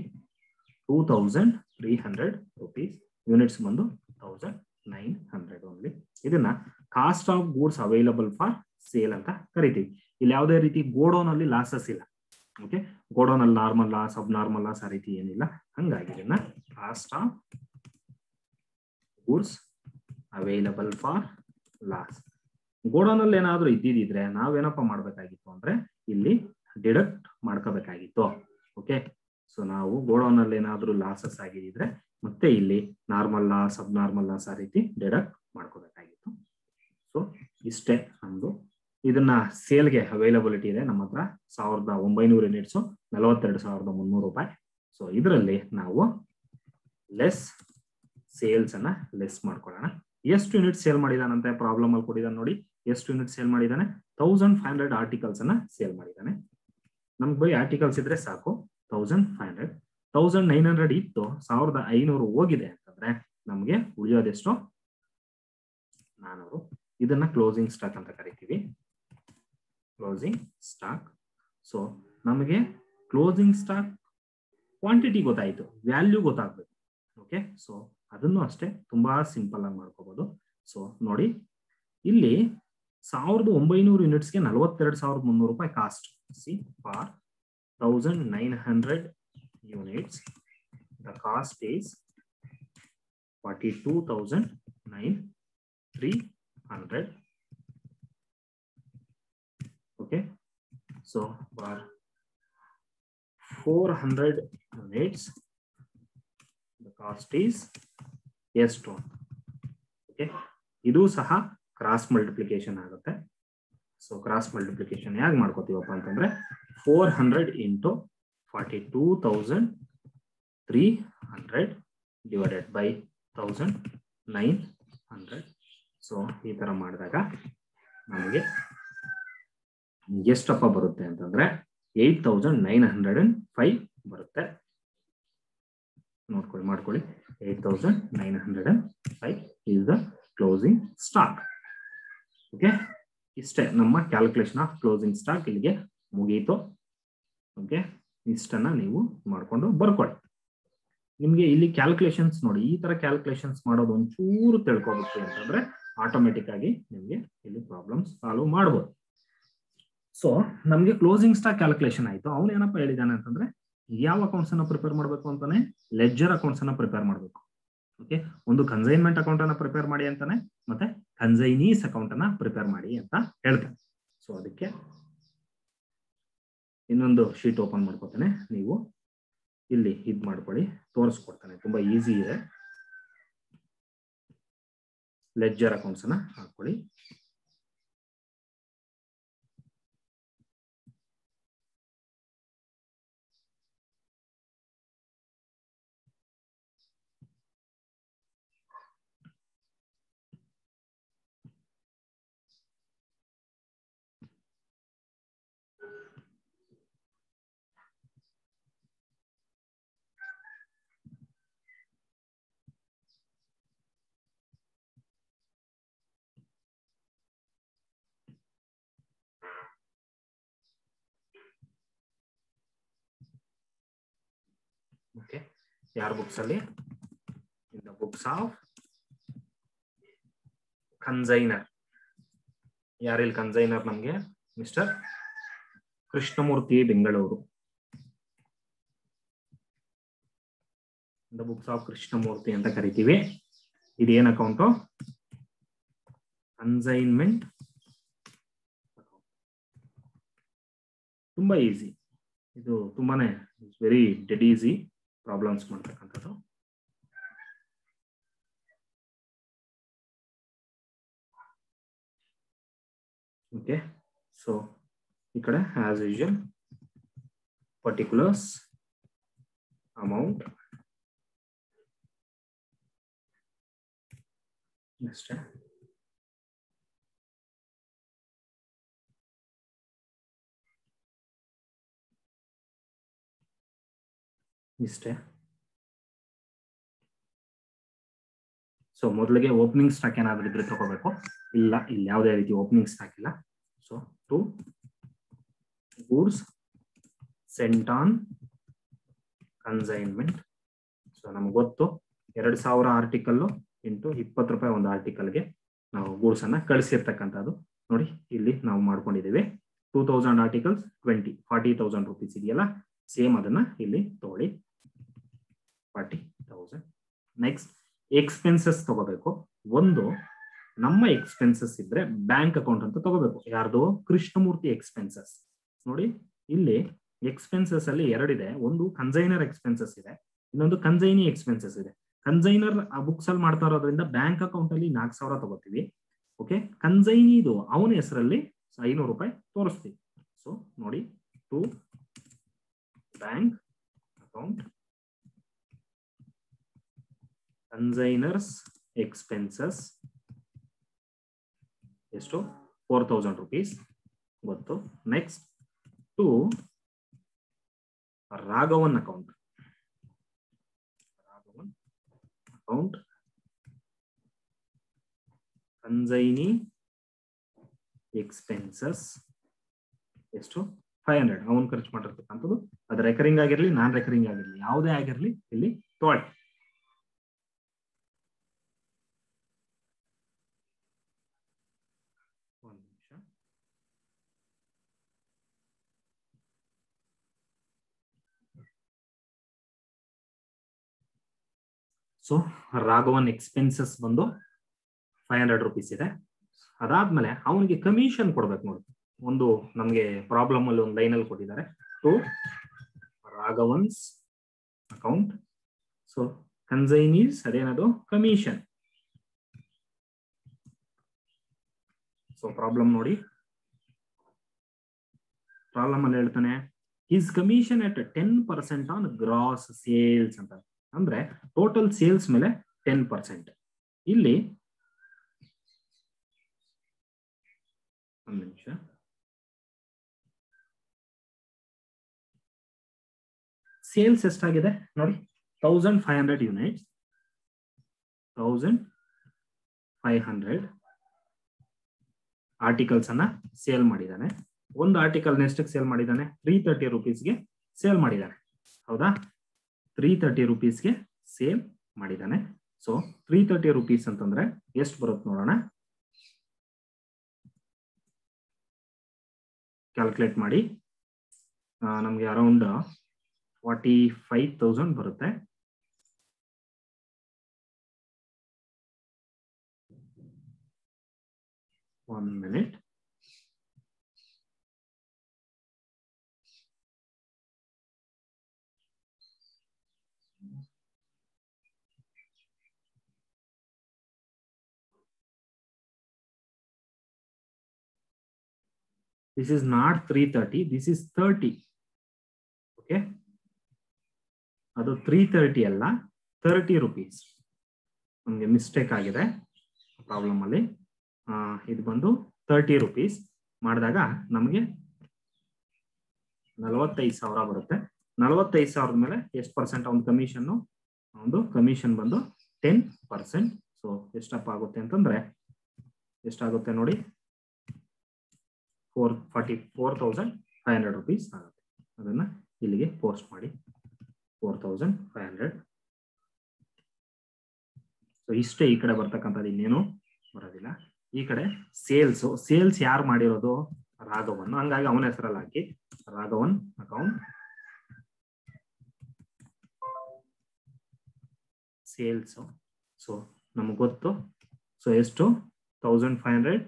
two thousand three hundred rupees units ಬಂದು ತೌಸಂಡ್ ನೈನ್ ಹಂಡ್ರೆಡ್ ಓನ್ಲಿ ಇದನ್ನ cost of goods available for sale ಅಂತ ಕರಿತೀವಿ. ಇಲ್ಲಿ ಯಾವುದೇ ರೀತಿ ಗೋಡೌನ್ ಅಲ್ಲಿ ಲಾಸಸ್ ಇಲ್ಲ. ಓಕೆ ಗೋಡೌನ್ ಅಲ್ಲಿ normal loss abnormal loss ಆ ರೀತಿ ಏನಿಲ್ಲ. ಹಂಗಾಗಿ ಇದನ್ನ cost of goods available for loss godown ಅಲ್ಲಿ ಏನಾದ್ರೂ ಇದ್ದಿದ್ರೆ ನಾವೇನಪ್ಪ ಮಾಡ್ಬೇಕಾಗಿತ್ತು ಅಂದ್ರೆ ಇಲ್ಲಿ ಡಿಡಕ್ಟ್ ಮಾಡ್ಕೋಬೇಕಾಗಿತ್ತು. ಓಕೆ ಸೊ ನಾವು ಗೋಡೌನಲ್ಲಿ ಏನಾದ್ರೂ ಲಾಸಸ್ ಆಗಿದ್ರೆ ಮತ್ತೆ ಇಲ್ಲಿ normal loss sub normal loss ಆ ರೀತಿ ಡಿಡಕ್ಟ್ ಮಾಡ್ಕೋಬೇಕಾಗಿತ್ತು. ಸೊ ಇಷ್ಟೇ ನಮ್ದು. ಇದನ್ನ ಸೇಲ್ಗೆ ಅವೈಲಬಿಲಿಟಿ ಇದೆ. ನಮ್ಮ ಹತ್ರ ಸಾವಿರದ ಒಂಬೈನೂರು ಯೂನಿಟ್ಸು ನಲವತ್ತೆರಡು ಸಾವಿರದ ಮುನ್ನೂರು ರೂಪಾಯಿ. ಸೊ ಇದರಲ್ಲಿ ನಾವು ಲೆಸ್ ಸೇಲ್ಸ್ ಅನ್ನ ಲೆಸ್ ಮಾಡ್ಕೊಳ್ಳೋಣ. ಎಷ್ಟು ಯೂನಿಟ್ ಸೇಲ್ ಮಾಡಿದಾನಂತೆ? ಪ್ರಾಬ್ಲಮ್ ಅಲ್ಲಿ ಕೊಟ್ಟಿದ್ದಾನೆ ನೋಡಿ. ಎಷ್ಟು ಯೂನಿಟ್ ಸೇಲ್ ಮಾಡಿದ್ದಾನೆ? ತೌಸಂಡ್ ಫೈವ್ ಹಂಡ್ರೆಡ್ ಆರ್ಟಿಕಲ್ಸ್ ಅನ್ನ ಸೇಲ್ ಮಾಡಿದ್ದಾನೆ. ನಮ್ಗೆ ಬರೀ ಆರ್ಟಿಕಲ್ಸ್ ಇದ್ರೆ ಸಾಕು. Thousand five hundred thousand nine hundred ಇತ್ತು. ಸಾವಿರದ ಐನೂರು ಹೋಗಿದೆ ಅಂತಂದ್ರೆ ನಮಗೆ ಉಳಿಯೋದೆಷ್ಟು? ನಾನೂರು. ಇದನ್ನ ಕ್ಲೋಸಿಂಗ್ ಸ್ಟಾಕ್ ಅಂತ ಕರಿತೀವಿ. ಕ್ಲೋಸಿಂಗ್ ಸ್ಟಾಕ್ ಸೊ ನಮಗೆ ಕ್ಲೋಸಿಂಗ್ ಸ್ಟಾಕ್ ಕ್ವಾಂಟಿಟಿ ಗೊತ್ತಾಯ್ತು. ವ್ಯಾಲ್ಯೂ ಗೊತ್ತಾಗ್ಬೇಕು. ಓಕೆ ಸೊ ಅದನ್ನು ಅಷ್ಟೇ ತುಂಬಾ ಸಿಂಪಲ್ ಆಗಿ ಮಾಡ್ಕೋಬಹುದು ಸೊ ನೋಡಿ. ಇಲ್ಲಿ ಸಾವಿರದ ಒಂಬೈನೂರು ಯೂನಿಟ್ಸ್ಗೆ ನಲವತ್ತೆರಡು ಸಾವಿರದ ಮುನ್ನೂರು ರೂಪಾಯಿ cost see for thousand nine hundred units the cost is forty two thousand nine three hundred okay so for four hundred units the cost is ಎಷ್ಟು ಓಕೆ ಇದು ಸಹ ಕ್ರಾಸ್ ಮಲ್ಟಿಪ್ಲಿಕೇಶನ್ ಆಗುತ್ತೆ. ಸೊ ಕ್ರಾಸ್ ಮಲ್ಟಿಪ್ಲಿಕೇಶನ್ ಹೇಗೆ ಮಾಡ್ಕೋತೀವಪ್ಪ ಅಂತಂದ್ರೆ four hundred into forty two thousand three hundred divided by thousand nine hundred so ಈ ತರ ಮಾಡಿದಾಗ ನಮಗೆ ಎಷ್ಟಪ್ಪ ಬರುತ್ತೆ ಅಂತಂದ್ರೆ eight thousand nine hundred and five ಬರುತ್ತೆ. ನೋಡ್ಕೊಳ್ಳಿ, ಮಾಡ್ಕೊಳ್ಳಿ. Eight thousand nine hundred and five is the closing stock okay ಇಷ್ಟೇ, ನಮ್ಮ ಕ್ಯಾಲ್ಕುಲೇಷನ್ ಆಫ್ ಕ್ಲೋಸಿಂಗ್ ಸ್ಟಾಕ್ ಇಲ್ಲಿಗೆ ಮುಗೀತು. ಓಕೆ ಇಷ್ಟನ್ನ ನೀವು ಮಾಡ್ಕೊಂಡು ಬರ್ಕೊಳ್ಳಿ. ನಿಮ್ಗೆ ಇಲ್ಲಿ ಕ್ಯಾಲ್ಕುಲೇಷನ್ಸ್ ನೋಡಿ, ಈ ತರ ಕ್ಯಾಲ್ಕುಲೇಷನ್ಸ್ ಮಾಡೋದು ಒಂಚೂರು ತಿಳ್ಕೊಬೇಕು ಅಂತಂದ್ರೆ ಆಟೋಮೆಟಿಕ್ ಆಗಿ ನಿಮ್ಗೆ ಇಲ್ಲಿ ಪ್ರಾಬ್ಲಮ್ಸ್ ಸಾಲ್ವ್ ಮಾಡ್ಬೋದು. ಸೊ ನಮ್ಗೆ ಕ್ಲೋಸಿಂಗ್ ಸ್ಟಾಕ್ ಕ್ಯಾಲ್ಕುಲೇಷನ್ ಆಯ್ತು. ಅವನು ಏನಪ್ಪ ಹೇಳಿದಾನೆ ಅಂತಂದ್ರೆ, ಯಾವ ಅಕೌಂಟ್ಸ್ ಅನ್ನ ಪ್ರಿಪೇರ್ ಮಾಡಬೇಕು ಅಂತಾನೆ? ಲೆಜ್ಜರ್ ಅಕೌಂಟ್ಸ್ ಅನ್ನ ಪ್ರಿಪೇರ್ ಮಾಡಬೇಕು. ಓಕೆ ಒಂದು ಕನ್ಸೈನ್ಮೆಂಟ್ ಅಕೌಂಟ್ ಅನ್ನ ಪ್ರಿಪೇರ್ ಮಾಡಿ ಅಂತಾನೆ, ಮತ್ತೆ ಕನ್ಸೈನೀಸ್ ಅಕೌಂಟ್ ಅನ್ನ ಪ್ರಿಪೇರ್ ಮಾಡಿ ಅಂತ ಹೇಳ್ತಾರೆ. ಸೊ ಅದಕ್ಕೆ ಇನ್ನೊಂದು ಶೀಟ್ ಓಪನ್ ಮಾಡ್ಕೋತೇನೆ. ನೀವು ಇಲ್ಲಿ ಇದು ಮಾಡ್ಕೊಳ್ಳಿ. ತೋರಿಸ್ಕೊಡ್ತಾನೆ. ತುಂಬಾ ಈಸಿ ಇದೆ. ಲೆಜ್ಜರ್ ಅಕೌಂಟ್ಸ್ ಅನ್ನ ಹಾಕೊಳ್ಳಿ ಓಕೆ ಯಾರ ಬುಕ್ಸ್ ಅಲ್ಲಿ. In the books of consignor ಯಾರಿಲ್ consignor ನಮ್ಗೆ? Mister Krishnamurthy Bengaluru. The books of Krishnamurthy ಅಂತ ಕರಿತೀವಿ. ಇದೇನ್ ಅಕೌಂಟು ಕನ್ಸೈನ್ಮೆಂಟ್ ತುಂಬಾ ಈಸಿ ಇದು ತುಂಬಾನೇ ವೆರಿ ಡೆಡ್ ಈಸಿ ಪ್ರಾಬ್ಲಮ್ಸ್ ಮಾಡ್ತಕ್ಕಂಥದ್ದು ಓಕೆ ಸೊ ಈ ಕಡೆ ಆಸ್ ಯೂಶುವಲ್ ಪರ್ಟಿಕ್ಯುಲರ್ಸ್ ಅಮೌಂಟ್ ಅಷ್ಟೇ ಇಷ್ಟೇ. ಸೊ ಮೊದಲಿಗೆ ಓಪನಿಂಗ್ ಸ್ಟಾಕ್ ಏನಾದ್ರು ಇದ್ರೆ ತಗೋಬೇಕು. ಇಲ್ಲ, ಇಲ್ಲಿ ಯಾವುದೇ ರೀತಿ ಓಪನಿಂಗ್ ಸ್ಟಾಕ್ ಇಲ್ಲ. So to goods sent on consignment so ನಮ್ಗೆ ಗೊತ್ತು, ಎರಡು ಸಾವಿರ ಆರ್ಟಿಕಲ್ ಇಂಟು ಇಪ್ಪತ್ತು ರೂಪಾಯಿ ಒಂದು ಆರ್ಟಿಕಲ್ಗೆ ನಾವು ಗೂಡ್ಸ್ ಅನ್ನ ಕಳಿಸಿರ್ತಕ್ಕಂಥದ್ದು. ನೋಡಿ, ಇಲ್ಲಿ ನಾವು ಮಾಡ್ಕೊಂಡಿದ್ದೀವಿ. Two thousand articles twenty forty thousand rupees ಇದೆಯಲ್ಲ? ಸೇಮ್ ಅದನ್ನ ಇಲ್ಲಿ ತಗೊಳ್ಳಿ ಫಾರ್ಟಿ ತೌಸಂಡ್ ನೆಕ್ಸ್ಟ್ ಎಕ್ಸ್ಪೆನ್ಸಸ್ ತಗೋಬೇಕು. ಒಂದು, ನಮ್ಮ ಎಕ್ಸ್ಪೆನ್ಸಸ್ ಇದ್ರೆ ಬ್ಯಾಂಕ್ ಅಕೌಂಟ್ ಅಂತ ತಗೋಬೇಕು. ಯಾರ್ದು? ಕೃಷ್ಣಮೂರ್ತಿ ಎಕ್ಸ್ಪೆನ್ಸಸ್ ನೋಡಿ, ಇಲ್ಲಿ ಎಕ್ಸ್ಪೆನ್ಸಸ್ ಅಲ್ಲಿ ಎರಡಿದೆ. ಒಂದು ಕನ್ಸೈನರ್ ಎಕ್ಸ್ಪೆನ್ಸಸ್ ಇದೆ. ಇನ್ನೊಂದು ಕನ್ಸೈನಿ ಎಕ್ಸ್ಪೆನ್ಸಸ್ ಇದೆ. ಕನ್ಸೈನರ್ ಬುಕ್ಸ್ ಅಲ್ಲಿ ಮಾಡ್ತಾ ಇರೋದ್ರಿಂದ ಬ್ಯಾಂಕ್ ಅಕೌಂಟ್ ಅಲ್ಲಿ ನಾಲ್ಕು ಸಾವಿರ ತಗೋತೀವಿ. ಓಕೆ ಕನ್ಸೈನಿದು ಅವನ ಹೆಸರಲ್ಲಿ ಐನೂರು ರೂಪಾಯಿ ತೋರಿಸ್ತೀವಿ. ಸೊ ನೋಡಿ to bank account consignor's expenses ಎಷ್ಟು? ಫೋರ್ ತೌಸಂಡ್ ರುಪೀಸ್ ಗೊತ್ತು? Next to Raghavan account Raghavan account consignee expenses ಎಷ್ಟು? ಫೈವ್ ಹಂಡ್ರೆಡ್ ಅವನ್ ಖರ್ಚು ಮಾಡಿರ್ತಕ್ಕಂಥದ್ದು. ಅದು ರೆಕರಿಂಗ್ ಆಗಿರಲಿ ನಾನ್ ರೆಕರಿಂಗ್ ಆಗಿರಲಿ, ಯಾವುದೇ ಆಗಿರಲಿ, ಇಲ್ಲಿ ತೊಗೊಳ್ಳಿ ಒಂದು ನಿಮಿಷ ಸೊ ರಾಘವನ್ ಎಕ್ಸ್ಪೆನ್ಸಸ್ ಬಂದು ಫೈವ್ ಹಂಡ್ರೆಡ್ ರುಪೀಸ್ ಇದೆ. ಅದಾದ್ಮೇಲೆ ಅವನಿಗೆ ಕಮಿಷನ್ ಕೊಡ್ಬೇಕು ನೋಡಿ. ಒಂದು ನಮಗೆ ಪ್ರಾಬ್ಲಮ್ ಅಲ್ಲಿ ಒಂದು ಲೈನ್ ಅಲ್ಲಿ ಕೊಟ್ಟಿದ್ದಾರೆ. To Raghavan's account so consignee's ಅದೇನದು? ಕಮಿಷನ್ ಸೊ ಪ್ರಾಬ್ಲಮ್ ನೋಡಿ. ಪ್ರಾಬ್ಲಮ್ ಅಲ್ಲಿ ಹೇಳ್ತಾನೆ is commission at ten percent on gross sales ಅಂತ. ಅಂದ್ರೆ ಟೋಟಲ್ ಸೇಲ್ಸ್ ಮೇಲೆ ಟೆನ್ ಪರ್ಸೆಂಟ್ ಇಲ್ಲಿ ಒಂದು ನಿಮಿಷ. ಸೇಲ್ಸ್ ಎಷ್ಟಾಗಿದೆ? ನೋಡಿ thousand five hundred units thousand five hundred articles ಅನ್ನ ಸೇಲ್ ಮಾಡಿದ್ದಾನೆ. ಒಂದು ಆರ್ಟಿಕಲ್ ಎಷ್ಟಕ್ಕೆ ಸೇಲ್ ಮಾಡಿದ್ದಾನೆ. ತ್ರೀ ತರ್ಟಿ ರುಪೀಸ್ಗೆ ಸೇಲ್ ಮಾಡಿದ್ದಾನೆ. ಹೌದಾ? ತ್ರೀ ತರ್ಟಿ ರುಪೀಸ್ಗೆ ಸೇಲ್ ಮಾಡಿದ್ದಾನೆ. ಸೊ ತ್ರೀ ತರ್ಟಿ ರುಪೀಸ್ ಅಂತಂದ್ರೆ ಎಷ್ಟು ಬರುತ್ತೆ ನೋಡೋಣ. ಕ್ಯಾಲ್ಕುಲೇಟ್ ಮಾಡಿ. ನಮಗೆ ಅರೌಂಡ್ ಫಾರ್ಟಿ ಫೈವ್ ತೌಸಂಡ್ ಬರುತ್ತೆ. One minute this is not 330 this is 30 okay? ಅದು ತ್ರೀ ತರ್ಟಿ ಅಲ್ಲ ತರ್ಟಿ ರುಪೀಸ್ ನಮಗೆ ಮಿಸ್ಟೇಕ್ ಆಗಿದೆ ಪ್ರಾಬ್ಲಮ್ ಅಲ್ಲಿ. ಇದು ಬಂದು ತರ್ಟಿ ರುಪೀಸ್ ಮಾಡಿದಾಗ ನಮಗೆ ನಲವತ್ತೈದು ಸಾವಿರ ಬರುತ್ತೆ. ನಲವತ್ತೈದು ಸಾವಿರದ ಮೇಲೆ ಎಷ್ಟು ಪರ್ಸೆಂಟ್ ಒಂದು ಕಮಿಷನ್ನು ಒಂದು ಕಮಿಷನ್ ಬಂದು ಟೆನ್ ಪರ್ಸೆಂಟ್ ಸೊ ಎಷ್ಟಪ್ಪ ಆಗುತ್ತೆ ಅಂತಂದ್ರೆ, ಎಷ್ಟಾಗುತ್ತೆ ನೋಡಿ? Four forty four thousand five hundred rupees ಆಗುತ್ತೆ. ಅದನ್ನ ಇಲ್ಲಿಗೆ ಪೋಸ್ಟ್ ಮಾಡಿ. Four thousand five hundred so ಇಷ್ಟೇ ಈ ಕಡೆ ಬರ್ತಕ್ಕಂಥದ್ದು ಇನ್ನೇನು ಬರೋದಿಲ್ಲ. ಈ ಕಡೆ ಸೇಲ್ಸ್ ಸೇಲ್ಸ್ ಯಾರು ಮಾಡಿರೋದು? ರಾಘವನ್. ಹಂಗಾಗಿ ಅವನ ಹೆಸರಲ್ಲಿ ಹಾಕಿ. ರಾಘವನ್ ಅಕೌಂಟ್ ಸೇಲ್ಸ್ ಸೊ ನಮ್ಗೆ ಗೊತ್ತು. ಸೊ ಎಷ್ಟು? Thousand five hundred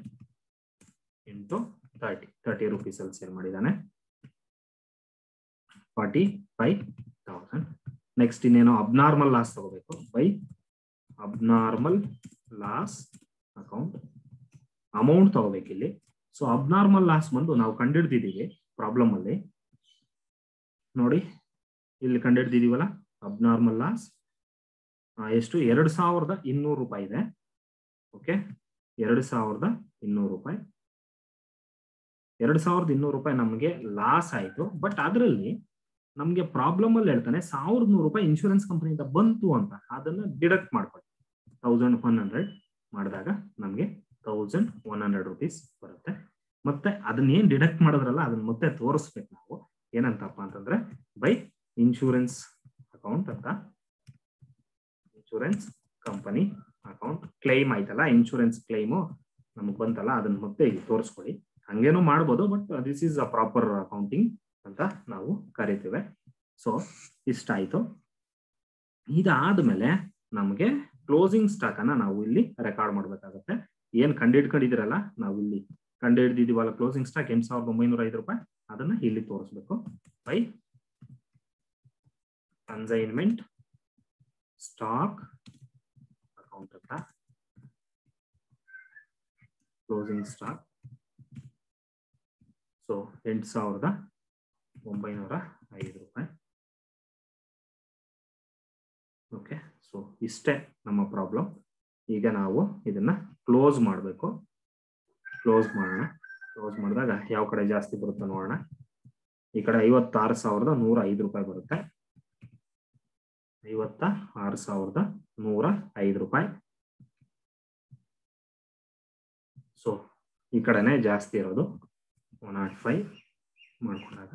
into thirty thirty rupees ಅಲ್ಲಿ ಸೇಲ್ ಮಾಡಿದ್ದಾನೆ. ಫಾರ್ಟಿ ಫೈವ್ ತೌಸಂಡ್ ನೆಕ್ಸ್ಟ್ ಇನ್ನೇನು ಅಬ್ನಾರ್ಮಲ್ ಲಾಸ್ ತಗೋಬೇಕು. By abnormal loss account amount ತಗೋಬೇಕು ಇಲ್ಲಿ. ಸೊ ಅಬ್ನಾರ್ಮಲ್ ಲಾಸ್ ಬಂದು ನಾವು ಕಂಡಿಡ್ದಿದ್ದೀವಿ ಪ್ರಾಬ್ಲಮ್ ಅಲ್ಲಿ. ನೋಡಿ, ಇಲ್ಲಿ ಕಂಡಿಡ್ದಿದೀವಲ್ಲ ಅಬ್ನಾರ್ಮಲ್ ಲಾಸ್ ಎಷ್ಟು? ಎರಡು ಸಾವಿರದ ಇನ್ನೂರು ರೂಪಾಯಿ ಇದೆ. ಓಕೆ ಎರಡು ಸಾವಿರದ ಇನ್ನೂರು ರೂಪಾಯಿ. ಎರಡು ಸಾವಿರದ ಇನ್ನೂರು ರೂಪಾಯಿ ನಮಗೆ ಲಾಸ್ ಆಯ್ತು. ಬಟ್ ಅದರಲ್ಲಿ ನಮಗೆ ಪ್ರಾಬ್ಲಮ್ ಅಲ್ಲಿ ಹೇಳ್ತಾನೆ, ಸಾವಿರದ ನೂರು ರೂಪಾಯಿ ಇನ್ಶೂರೆನ್ಸ್ ಕಂಪನಿಯಿಂದ ಬಂತು ಅಂತ. ಅದನ್ನ ಡಿಡಕ್ಟ್ ಮಾಡ್ಕೊಳ್ಳಿ. ತೌಸಂಡ್ ಒನ್ ಹಂಡ್ರೆಡ್ ಮಾಡಿದಾಗ ನಮಗೆ ತೌಸಂಡ್ ಒನ್ ಹಂಡ್ರೆಡ್ ರುಪೀಸ್ ಬರುತ್ತೆ. ಮತ್ತೆ ಅದನ್ನ ಏನ್ ಡಿಡಕ್ಟ್ ಮಾಡಿದ್ರಲ್ಲ, ಅದನ್ನ ಮತ್ತೆ ತೋರಿಸ್ಬೇಕು ನಾವು. ಏನಂತಪ್ಪ ಅಂತಂದ್ರೆ ಬೈ ಇನ್ಶೂರೆನ್ಸ್ ಅಕೌಂಟ್ ಅಂತ. ಇನ್ಶೂರೆನ್ಸ್ ಕಂಪನಿ ಅಕೌಂಟ್ ಕ್ಲೈಮ್ ಆಯ್ತಲ್ಲ ಇನ್ಶೂರೆನ್ಸ್ ಕ್ಲೈಮು ನಮಗೆ ಬಂತಲ್ಲ, ಅದನ್ನ ಮತ್ತೆ ಇಲ್ಲಿ ತೋರಿಸ್ಕೊಡಿ ಹಂಗೇನೂ ಮಾಡ್ಬೋದು but this is a proper accounting ಅಂತ ನಾವು ಕರಿತೇವೆ. ಸೊ ಇಷ್ಟ ಆಯ್ತು ಇದಾದ್ಮೇಲೆ ನಮಗೆ ಕ್ಲೋಸಿಂಗ್ ಸ್ಟಾಕ್ ಅನ್ನ ನಾವು ಇಲ್ಲಿ ರೆಕಾರ್ಡ್ ಮಾಡ್ಬೇಕಾಗತ್ತೆ. ಏನ್ ಕಂಡಿಡ್ಕೊಂಡಿದಿರಲ್ಲ ನಾವು ಇಲ್ಲಿ ಕಂಡು ಕಂಡುಹಿಡಿದಿದೀವಲ್ಲ ಕ್ಲೋಸಿಂಗ್ ಸ್ಟಾಕ್ ಎಂಟು ಸಾವಿರದ ಒಂಬೈನೂರ ಐದು ರೂಪಾಯಿ. ಅದನ್ನ ಇಲ್ಲಿ ತೋರಿಸ್ಬೇಕು. ಬೈ ಕನ್ಸೈನ್ಮೆಂಟ್ ಸ್ಟಾಕ್ ಅಕೌಂಟ್ ಅಂತ. ಕ್ಲೋಸಿಂಗ್ ಸ್ಟಾಕ್ ಸೊ ಎಂಟು ಸಾವಿರದ ಒಂಬೈನೂರ ಐದು ರೂಪಾಯಿ. ಓಕೆ ಸೊ ಇಷ್ಟೇ ನಮ್ಮ ಪ್ರಾಬ್ಲಮ್ ಈಗ ನಾವು ಇದನ್ನ ಕ್ಲೋಸ್ ಮಾಡಬೇಕು. ಕ್ಲೋಸ್ ಮಾಡೋಣ. ಕ್ಲೋಸ್ ಮಾಡಿದಾಗ ಯಾವ ಕಡೆ ಜಾಸ್ತಿ ಬರುತ್ತೆ ನೋಡೋಣ. ಈ ಕಡೆ ಐವತ್ತಾರು ಸಾವಿರದ ನೂರ ಐದು ರೂಪಾಯಿ ಬರುತ್ತೆ. ಐವತ್ತ ಆರು ಸಾವಿರದ ನೂರ ಐದು ರೂಪಾಯಿ. ಸೊ ಈ ಕಡೆನೇ ಜಾಸ್ತಿ ಇರೋದು. ನಾಟ್ ಫೈವ್ ಮಾಡ್ಕೊಂಡಾಗ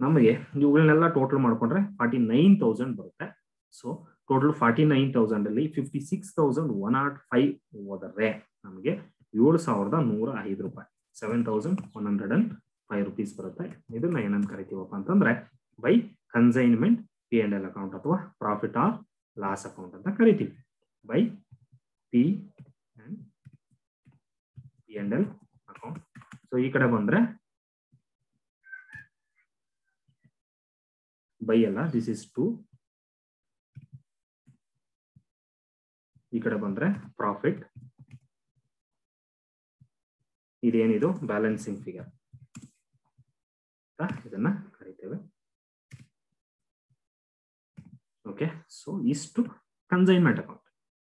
ನಮಗೆ ಇವುಗಳನ್ನೆಲ್ಲ ಟೋಟಲ್ ಮಾಡ್ಕೊಂಡ್ರೆ ಫಾರ್ಟಿ ನೈನ್ ತೌಸಂಡ್ ಬರುತ್ತೆ. So total forty nine thousand ಅಲ್ಲಿ fifty six thousand one naught five ಹೋದರೆ ನಮಗೆ ಏಳು ಸಾವಿರದ ನೂರ ಐದು ರೂಪಾಯಿ seven thousand one hundred and five rupees ಬರುತ್ತೆ. ಇದನ್ನ ಏನಂತ ಕರಿತೀವಪ್ಪ ಅಂತಂದ್ರೆ by consignment P and L account ಅಥವಾ ಪ್ರಾಫಿಟ್ ಆರ್ ಲಾಸ್ ಅಕೌಂಟ್ ಅಂತ ಕರಿತೀವಿ. By P and P and L so ಈ ಕಡೆ ಬಂದ್ರೆ ಬೈ ಅಲ್ಲ ದಿಸ್ ಇಸ್ ಟು ಈ ಕಡೆ ಬಂದ್ರೆ ಪ್ರಾಫಿಟ್ ಇದೇನಿದು? ಬ್ಯಾಲೆನ್ಸಿಂಗ್ ಫಿಗರ್ ಇದನ್ನ ಕರಿತೇವೆ. ಓಕೆ ಸೊ ಇಷ್ಟು consignment account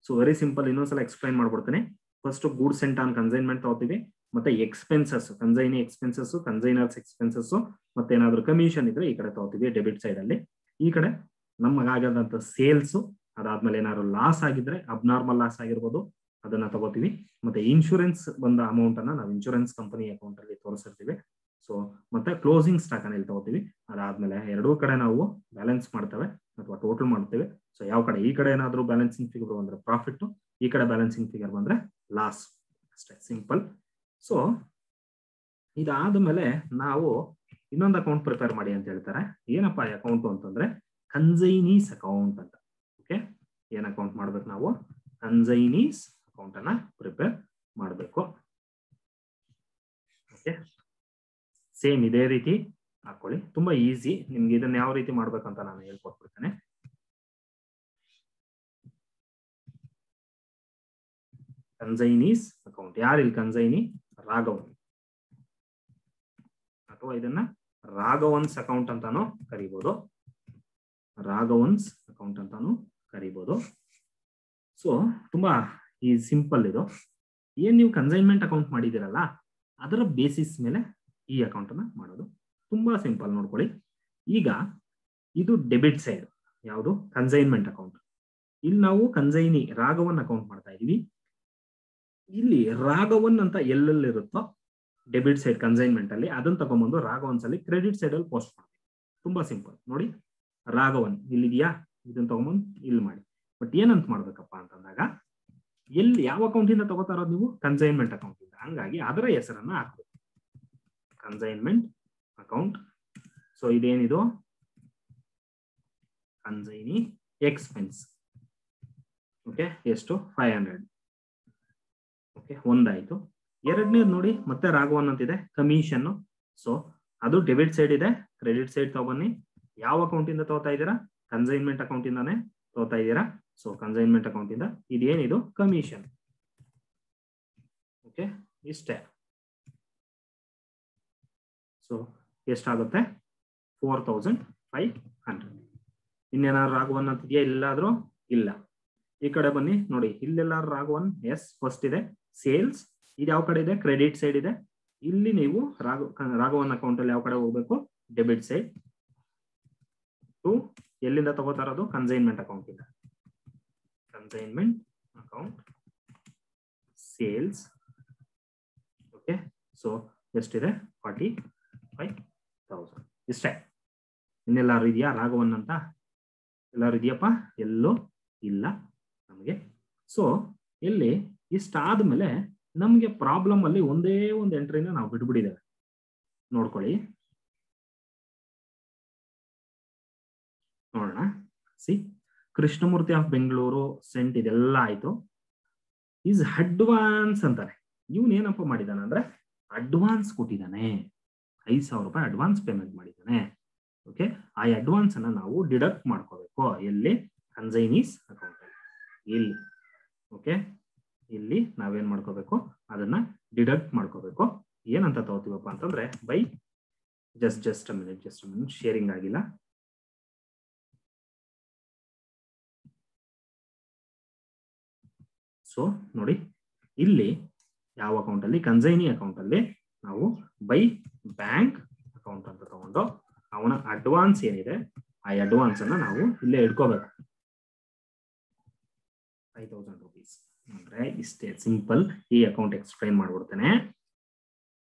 so very simple ಇನ್ನೊಂದ್ಸಲ explain ಮಾಡ್ಬಿಡ್ತೇನೆ first goods and on consignment ತಗೋತೀವಿ. ಮತ್ತೆ expenses consignee expenses consignor's expenses ಮತ್ತೆ ಏನಾದ್ರು ಕಮಿಷನ್ ಇದ್ರೆ ಈ ಕಡೆ ತಗೋತೀವಿ ಡೆಬಿಟ್ ಸೈಡ್ ಅಲ್ಲಿ. ಈ ಕಡೆ ನಮಗಾಗದಂತ ಸೇಲ್ಸ್ ಅದಾದ್ಮೇಲೆ ಏನಾದ್ರು ಲಾಸ್ ಆಗಿದ್ರೆ ಅಬ್ನಾರ್ಮಲ್ ಲಾಸ್ ಆಗಿರ್ಬೋದು, ಅದನ್ನ ತಗೋತೀವಿ. ಮತ್ತೆ ಇನ್ಶೂರೆನ್ಸ್ ಬಂದ ಅಮೌಂಟ್ ಅನ್ನ ನಾವು ಇನ್ಶೂರೆನ್ಸ್ ಕಂಪನಿ ಅಕೌಂಟ್ ಅಲ್ಲಿ ತೋರಿಸಿರ್ತೀವಿ. ಸೊ ಮತ್ತೆ ಕ್ಲೋಸಿಂಗ್ ಸ್ಟಾಕ್ ಅನ್ನ ಇಲ್ಲಿ ತಗೋತೀವಿ. ಅದಾದ್ಮೇಲೆ ಎರಡೂ ಕಡೆ ನಾವು ಬ್ಯಾಲೆನ್ಸ್ ಮಾಡ್ತೇವೆ, ಅಥವಾ ಟೋಟಲ್ ಮಾಡ್ತೇವೆ. ಸೊ ಯಾವ ಕಡೆ? ಈ ಕಡೆ ಏನಾದ್ರು ಬ್ಯಾಲೆನ್ಸಿಂಗ್ ಫಿಗರ್ ಬಂದ್ರೆ ಪ್ರಾಫಿಟ್ ಈ ಕಡೆ ಬ್ಯಾಲೆನ್ಸಿಂಗ್ ಫಿಗರ್ ಬಂದ್ರೆ ಲಾಸ್ ಅಷ್ಟೇ ಸಿಂಪಲ್ ಸೊ ಇದಾದ ಮೇಲೆ ನಾವು ಇನ್ನೊಂದು ಅಕೌಂಟ್ ಪ್ರಿಪೇರ್ ಮಾಡಿ ಅಂತ ಹೇಳ್ತಾರೆ. ಏನಪ್ಪಾ ಅಕೌಂಟ್ ಅಂತಂದ್ರೆ? ಕನ್ಸೈನೀಸ್ ಅಕೌಂಟ್ ಅಂತ. ಓಕೆ ಏನ್ ಅಕೌಂಟ್ ಮಾಡ್ಬೇಕು ನಾವು? ಕನ್ಸೈನೀಸ್ ಅಕೌಂಟ್ ಅನ್ನ ಪ್ರಿಪೇರ್ ಮಾಡಬೇಕು. ಓಕೆ ಸೇಮ್ ಇದೇ ರೀತಿ ಹಾಕೊಳ್ಳಿ. ತುಂಬಾ ಈಸಿ ನಿಮ್ಗೆ ಇದನ್ನ ಯಾವ ರೀತಿ ಮಾಡ್ಬೇಕಂತ ನಾನು ಹೇಳ್ಕೊಟ್ಬಿಡ್ತೇನೆ. ಕನ್ಸೈನೀಸ್ ಅಕೌಂಟ್ ಯಾರಿಲ್ಲಿ ಕನ್ಸೈನಿ ರಾಘವನ್ ಅಥವಾ ಇದನ್ನ ರಾಘವನ್ಸ್ ಅಕೌಂಟ್ ಅಂತಾನು ಕರಿಬಹುದು ರಾಘವನ್ಸ್ ಅಕೌಂಟ್ ಅಂತಾನು ಕರಿಬಹುದು ಸೊ ತುಂಬಾ ಈ ಸಿಂಪಲ್ ಇದು. ಏನ್ ನೀವು ಕನ್ಸೈನ್ಮೆಂಟ್ ಅಕೌಂಟ್ ಮಾಡಿದಿರಲ್ಲ ಅದರ ಬೇಸಿಸ್ ಮೇಲೆ ಈ ಅಕೌಂಟ್ ಅನ್ನ ಮಾಡೋದು. ತುಂಬಾ ಸಿಂಪಲ್ ನೋಡ್ಕೊಳ್ಳಿ. ಈಗ ಇದು ಡೆಬಿಟ್ ಸೈಡ್ ಯಾವುದು? Consignment account. ಇಲ್ಲಿ ನಾವು ಕನ್ಸೈನಿ ರಾಘವನ್ ಅಕೌಂಟ್ ಮಾಡ್ತಾ ಇದೀವಿ. ಇಲ್ಲಿ ರಾಘವನ್ ಅಂತ ಎಲ್ಲೆಲ್ಲಿರುತ್ತೋ ಡೆಬಿಟ್ ಸೈಡ್ ಕನ್ಸೈನ್ಮೆಂಟ್ ಅಲ್ಲಿ ಅದನ್ನ ತಗೊಂಡ್ಬಂದು ರಾಘವನ್ಸ್ ಅಲ್ಲಿ ಕ್ರೆಡಿಟ್ ಸೈಡ್ ಅಲ್ಲಿ ಪೋಸ್ಟ್ ಮಾಡಿ. ತುಂಬಾ ಸಿಂಪಲ್ ನೋಡಿ ರಾಘವನ್ ಇಲ್ಲಿದೆಯಾ? ಇದನ್ನ ತಗೊಂಬಂದು ಇಲ್ಲಿ ಮಾಡಿ. ಬಟ್ ಏನಂತ ಮಾಡ್ಬೇಕಪ್ಪ ಅಂತಂದಾಗ, ಎಲ್ಲಿ ಯಾವ ಅಕೌಂಟ್ ಇಂದ ತಗೋತಾ ನೀವು? ಕನ್ಸೈನ್ಮೆಂಟ್ ಅಕೌಂಟ್ ಇಂದ. ಹಂಗಾಗಿ ಅದರ ಹೆಸರನ್ನ ಹಾಕ್ಬೇಕು. ಕನ್ಸೈನ್ಮೆಂಟ್ ಅಕೌಂಟ್ ಸೊ ಇದೇನಿದು? ಕನ್ಸೈನಿ ಎಕ್ಸ್ಪೆನ್ಸ್ ಓಕೆ ಎಷ್ಟು? ಫೈವ್ ಹಂಡ್ರೆಡ್ ಓಕೆ, ಒಂದಾಯ್ತು. ಎರಡನೇದು ನೋಡಿ, ಮತ್ತೆ ರಾಘವನ್ ಅಂತಿದೆ ಕಮಿಷನ್ ಸೊ ಅದು ಡೆಬಿಟ್ ಸೈಡ್ ಇದೆ ಕ್ರೆಡಿಟ್ ಸೈಡ್ ತಗೊಬನ್ನಿ ಯಾವ ಅಕೌಂಟ್ ಇಂದ ತಗೋತಾ ಇದ್ದೀರಾ? ಕನ್ಸೈನ್ಮೆಂಟ್ ಅಕೌಂಟ್ ಇಂದಾನೆ ತಗೋತಾ ಇದ್ದೀರಾ? ಸೊ ಕನ್ಸೈನ್ಮೆಂಟ್ ಅಕೌಂಟ್ ಇಂದ ಇದೇನಿದು? ಕಮಿಷನ್ ಓಕೆ, ಇಷ್ಟೇ. ಸೊ ಎಷ್ಟಾಗುತ್ತೆ? ಫೋರ್ ತೌಸಂಡ್ ಫೈವ್ ಹಂಡ್ರೆಡ್ ಇನ್ನೇನಾದ್ರು ರಾಘವನ್ ಅಂತಿದೆಯಾ? ಇಲ್ಲಾದ್ರೂ ಇಲ್ಲ. ಈ ಕಡೆ ಬನ್ನಿ, ನೋಡಿ ಇಲ್ಲೆಲ್ಲಾರು ರಾಘವನ್ ಎಸ್ ಫಸ್ಟ್ ಇದೆ. ಸೇಲ್ಸ್, ಇದು ಯಾವ ಕಡೆ ಇದೆ? ಕ್ರೆಡಿಟ್ ಸೈಡ್ ಇದೆ. ಇಲ್ಲಿ ನೀವು ರಾಘ ರಾಘವನ್ ಅಕೌಂಟ್ ಅಲ್ಲಿ ಯಾವ ಕಡೆ ಹೋಗ್ಬೇಕು? Debit side. ಟು ಎಲ್ಲಿಂದ ತಗೋತಾ ಇರೋದು ಕನ್ಸೈನ್ಮೆಂಟ್ ಅಕೌಂಟ್ ಇಂದ. Consignment account sales. Okay so ಎಷ್ಟಿದೆ? ಫಾರ್ಟಿ ಫೈವ್ ತೌಸಂಡ್ ಇಷ್ಟೇ. ಇನ್ನೆಲ್ಲಾರು ಇದೆಯಾ? ರಾಘವನ್ ಅಂತ? ಎಲ್ಲಾರು ಇದೆಯಪ್ಪ? ಎಲ್ಲೂ ಇಲ್ಲ ನಮಗೆ. ಸೊ ಇಲ್ಲಿ ಇಷ್ಟಾದ್ಮೇಲೆ ನಮಗೆ ಪ್ರಾಬ್ಲಮ್ ಅಲ್ಲಿ ಒಂದೇ ಒಂದು ಎಂಟ್ರಿನ ನಾವು ಬಿಟ್ಬಿಟ್ಟಿದ್ದೇವೆ. ನೋಡ್ಕೊಳ್ಳಿ. ನೋಡೋಣ. C Krishnamurthy of Bengaluru sent ಇದೆಲ್ಲ ಆಯ್ತು. ಈಸ್ ಅಡ್ವಾನ್ಸ್ ಅಂತಾನೆ. ಇವನ್ ಏನಪ್ಪ ಮಾಡಿದಾನೆ ಅಂದ್ರೆ ಅಡ್ವಾನ್ಸ್ ಕೊಟ್ಟಿದ್ದಾನೆ. ಐದ್ ಸಾವಿರ ರೂಪಾಯಿ ಅಡ್ವಾನ್ಸ್ ಪೇಮೆಂಟ್ ಮಾಡಿದ್ದಾನೆ. ಓಕೆ ಆ ಅಡ್ವಾನ್ಸ್ ಅನ್ನ ನಾವು ಡಿಡಕ್ಟ್ ಮಾಡ್ಕೋಬೇಕು. ಎಲ್ಲಿ? ಕನ್ಸೈನೀಸ್ ಅಕೌಂಟ್ ಇಲ್ಲಿ. ಓಕೆ ಇಲ್ಲಿ ನಾವೇನ್ ಮಾಡ್ಕೋಬೇಕು? ಅದನ್ನ ಡಿಡಕ್ಟ್ ಮಾಡ್ಕೋಬೇಕು. ಏನಂತ ತಗೋತೀವಪ್ಪ ಅಂತಂದ್ರೆ by just just minute just minute sharing ಆಗಿಲ್ಲ. ಸೊ ನೋಡಿ, ಇಲ್ಲಿ ಯಾವ ಅಕೌಂಟ್ ಅಲ್ಲಿ? ಕನ್ಸೈನಿ ಅಕೌಂಟ್ ಅಲ್ಲಿ ನಾವು ಬೈ ಬ್ಯಾಂಕ್ ಅಕೌಂಟ್ ಅಂತ ತಗೊಂಡು, ಅವನ ಅಡ್ವಾನ್ಸ್ ಏನಿದೆ, ಆ ಅಡ್ವಾನ್ಸ್ ಅನ್ನ ನಾವು ಇಲ್ಲೇ ಇಟ್ಕೋಬೇಕು. ಫೈವ್ ತೌಸಂಡ್ ಅಂದ್ರೆ ಇಷ್ಟೇ, ಸಿಂಪಲ್ ಈ ಅಕೌಂಟ್ ಎಕ್ಸ್ಪ್ಲೈನ್ ಮಾಡ್ಬಿಡ್ತಾನೆ.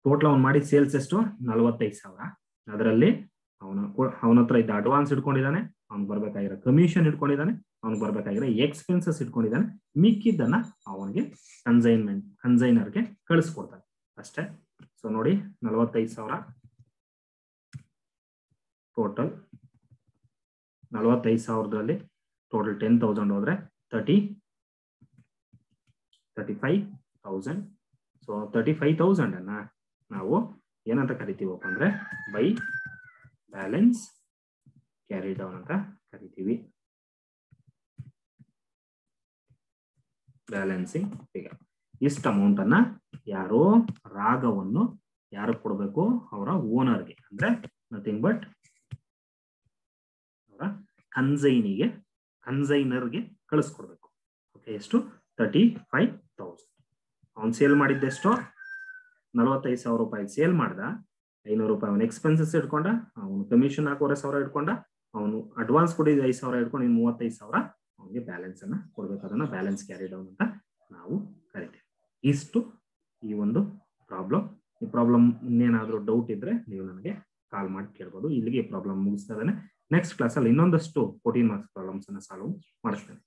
ಟೋಟಲ್ ಅವ್ನು ಮಾಡಿದ ಸೇಲ್ಸ್ ಎಷ್ಟು? ನಲವತ್ತೈದು ಸಾವಿರ. ಅದರಲ್ಲಿ ಅವನ ಅವನ ಹತ್ರ ಇದ್ದ ಅಡ್ವಾನ್ಸ್ ಇಟ್ಕೊಂಡಿದ್ದಾನೆ, ಅವ್ನು ಬರ್ಬೇಕಾಗಿರೋ ಕಮಿಷನ್ ಇಟ್ಕೊಂಡಿದ್ದಾನೆ ಅವ್ನಿಗೆ ಬರ್ಬೇಕಾಗಿರೋ ಎಕ್ಸ್ಪೆನ್ಸಸ್ ಇಟ್ಕೊಂಡಿದ್ದಾನೆ, ಮಿಕ್ಕಿದ್ದನ್ನ ಅವನಿಗೆ ಕನ್ಸೈನ್ಮೆಂಟ್ ಕನ್ಸೈನರ್ಗೆ ಕಳಿಸ್ಕೊಡ್ತಾನೆ. ಅಷ್ಟೇ. ಸೊ ನೋಡಿ, ನಲವತ್ತೈದು ಸಾವಿರ. ಟೋಟಲ್ ನಲವತ್ತೈದು ಸಾವಿರದಲ್ಲಿ ಟೋಟಲ್ ಟೆನ್ ತೌಸಂಡ್ ಹೋದ್ರೆ thirty thirty five thousand so thirty five ತೌಸಂಡನ್ನು ನಾವು ಏನಂತ ಕರಿತೀವಪ್ಪ ಅಂದ್ರೆ ಬೈ ಬ್ಯಾಲೆನ್ಸ್ ಕ್ಯಾರಿ ಡೌನ್ ಅಂತ ಕರಿತೀವಿ. ಬ್ಯಾಲೆನ್ಸಿಂಗ್ ಫಿಗರ್ ಇಷ್ಟು ಅಮೌಂಟ್ ಅನ್ನ ಯಾರೋ ರಾಗವನ್ನು ಯಾರು ಕೊಡಬೇಕು? ಅವರ ಓನರ್ಗೆ ಅಂದ್ರೆ ನಥಿಂಗ್ ಬಟ್ ಅವರ ಕನ್ಸೈನಿಗೆ ಕನ್ಸೈನರ್ಗೆ ಕಳಿಸ್ಕೊಡ್ಬೇಕು. ಓಕೆ ಎಷ್ಟು? ತರ್ಟಿ ಫೈವ್ ತೌಸಂಡ್ ಅವ್ನು ಸೇಲ್ ಮಾಡಿದ್ದೆಷ್ಟು ನಲ್ವತ್ತೈದು ಸಾವಿರ ರೂಪಾಯಿ. ಸೇಲ್ ಮಾಡ್ದ. ಐನೂರು ರೂಪಾಯಿ. ಅವನ ಎಕ್ಸ್ಪೆನ್ಸಸ್ ಇಟ್ಕೊಂಡ. ಅವನು ಕಮಿಷನ್ ಹಾಕೋರೆ ಸಾವಿರ ಇಟ್ಕೊಂಡ. ಅವನು ಅಡ್ವಾನ್ಸ್ ಕೊಟ್ಟಿದ್ದು ಐದು ಸಾವಿರ ಇಟ್ಕೊಂಡು ಇನ್ನು ಮೂವತ್ತೈದು ಸಾವಿರ ಅವನಿಗೆ ಬ್ಯಾಲೆನ್ಸ್ ಅನ್ನ ಕೊಡ್ಬೇಕು. ಅದನ್ನ ಬ್ಯಾಲೆನ್ಸ್ ಕ್ಯಾರಿ ಡೌನ್ ಅಂತ ನಾವು ಕರಿತೀವಿ. ಇಷ್ಟು ಈ ಒಂದು ಪ್ರಾಬ್ಲಮ್ ಈ ಪ್ರಾಬ್ಲಮ್ ಇನ್ನೇನಾದ್ರೂ ಡೌಟ್ ಇದ್ರೆ ನೀವು ನನಗೆ ಕಾಲ್ ಮಾಡಿ ಕೇಳ್ಬೋದು. ಇಲ್ಲಿಗೆ ಪ್ರಾಬ್ಲಮ್ ಮುಗಿಸ್ತಾ ಇದ್ದಾನೆ ನೆಕ್ಸ್ಟ್ ಕ್ಲಾಸಲ್ಲಿ ಇನ್ನೊಂದಷ್ಟು ಫೋರ್ಟೀನ್ ಮಾರ್ಕ್ಸ್ ಪ್ರಾಬ್ಲಮ್ಸ್ ಅನ್ನ ಸಾಲ್ವ್ ಮಾಡಿಸ್ತೇನೆ.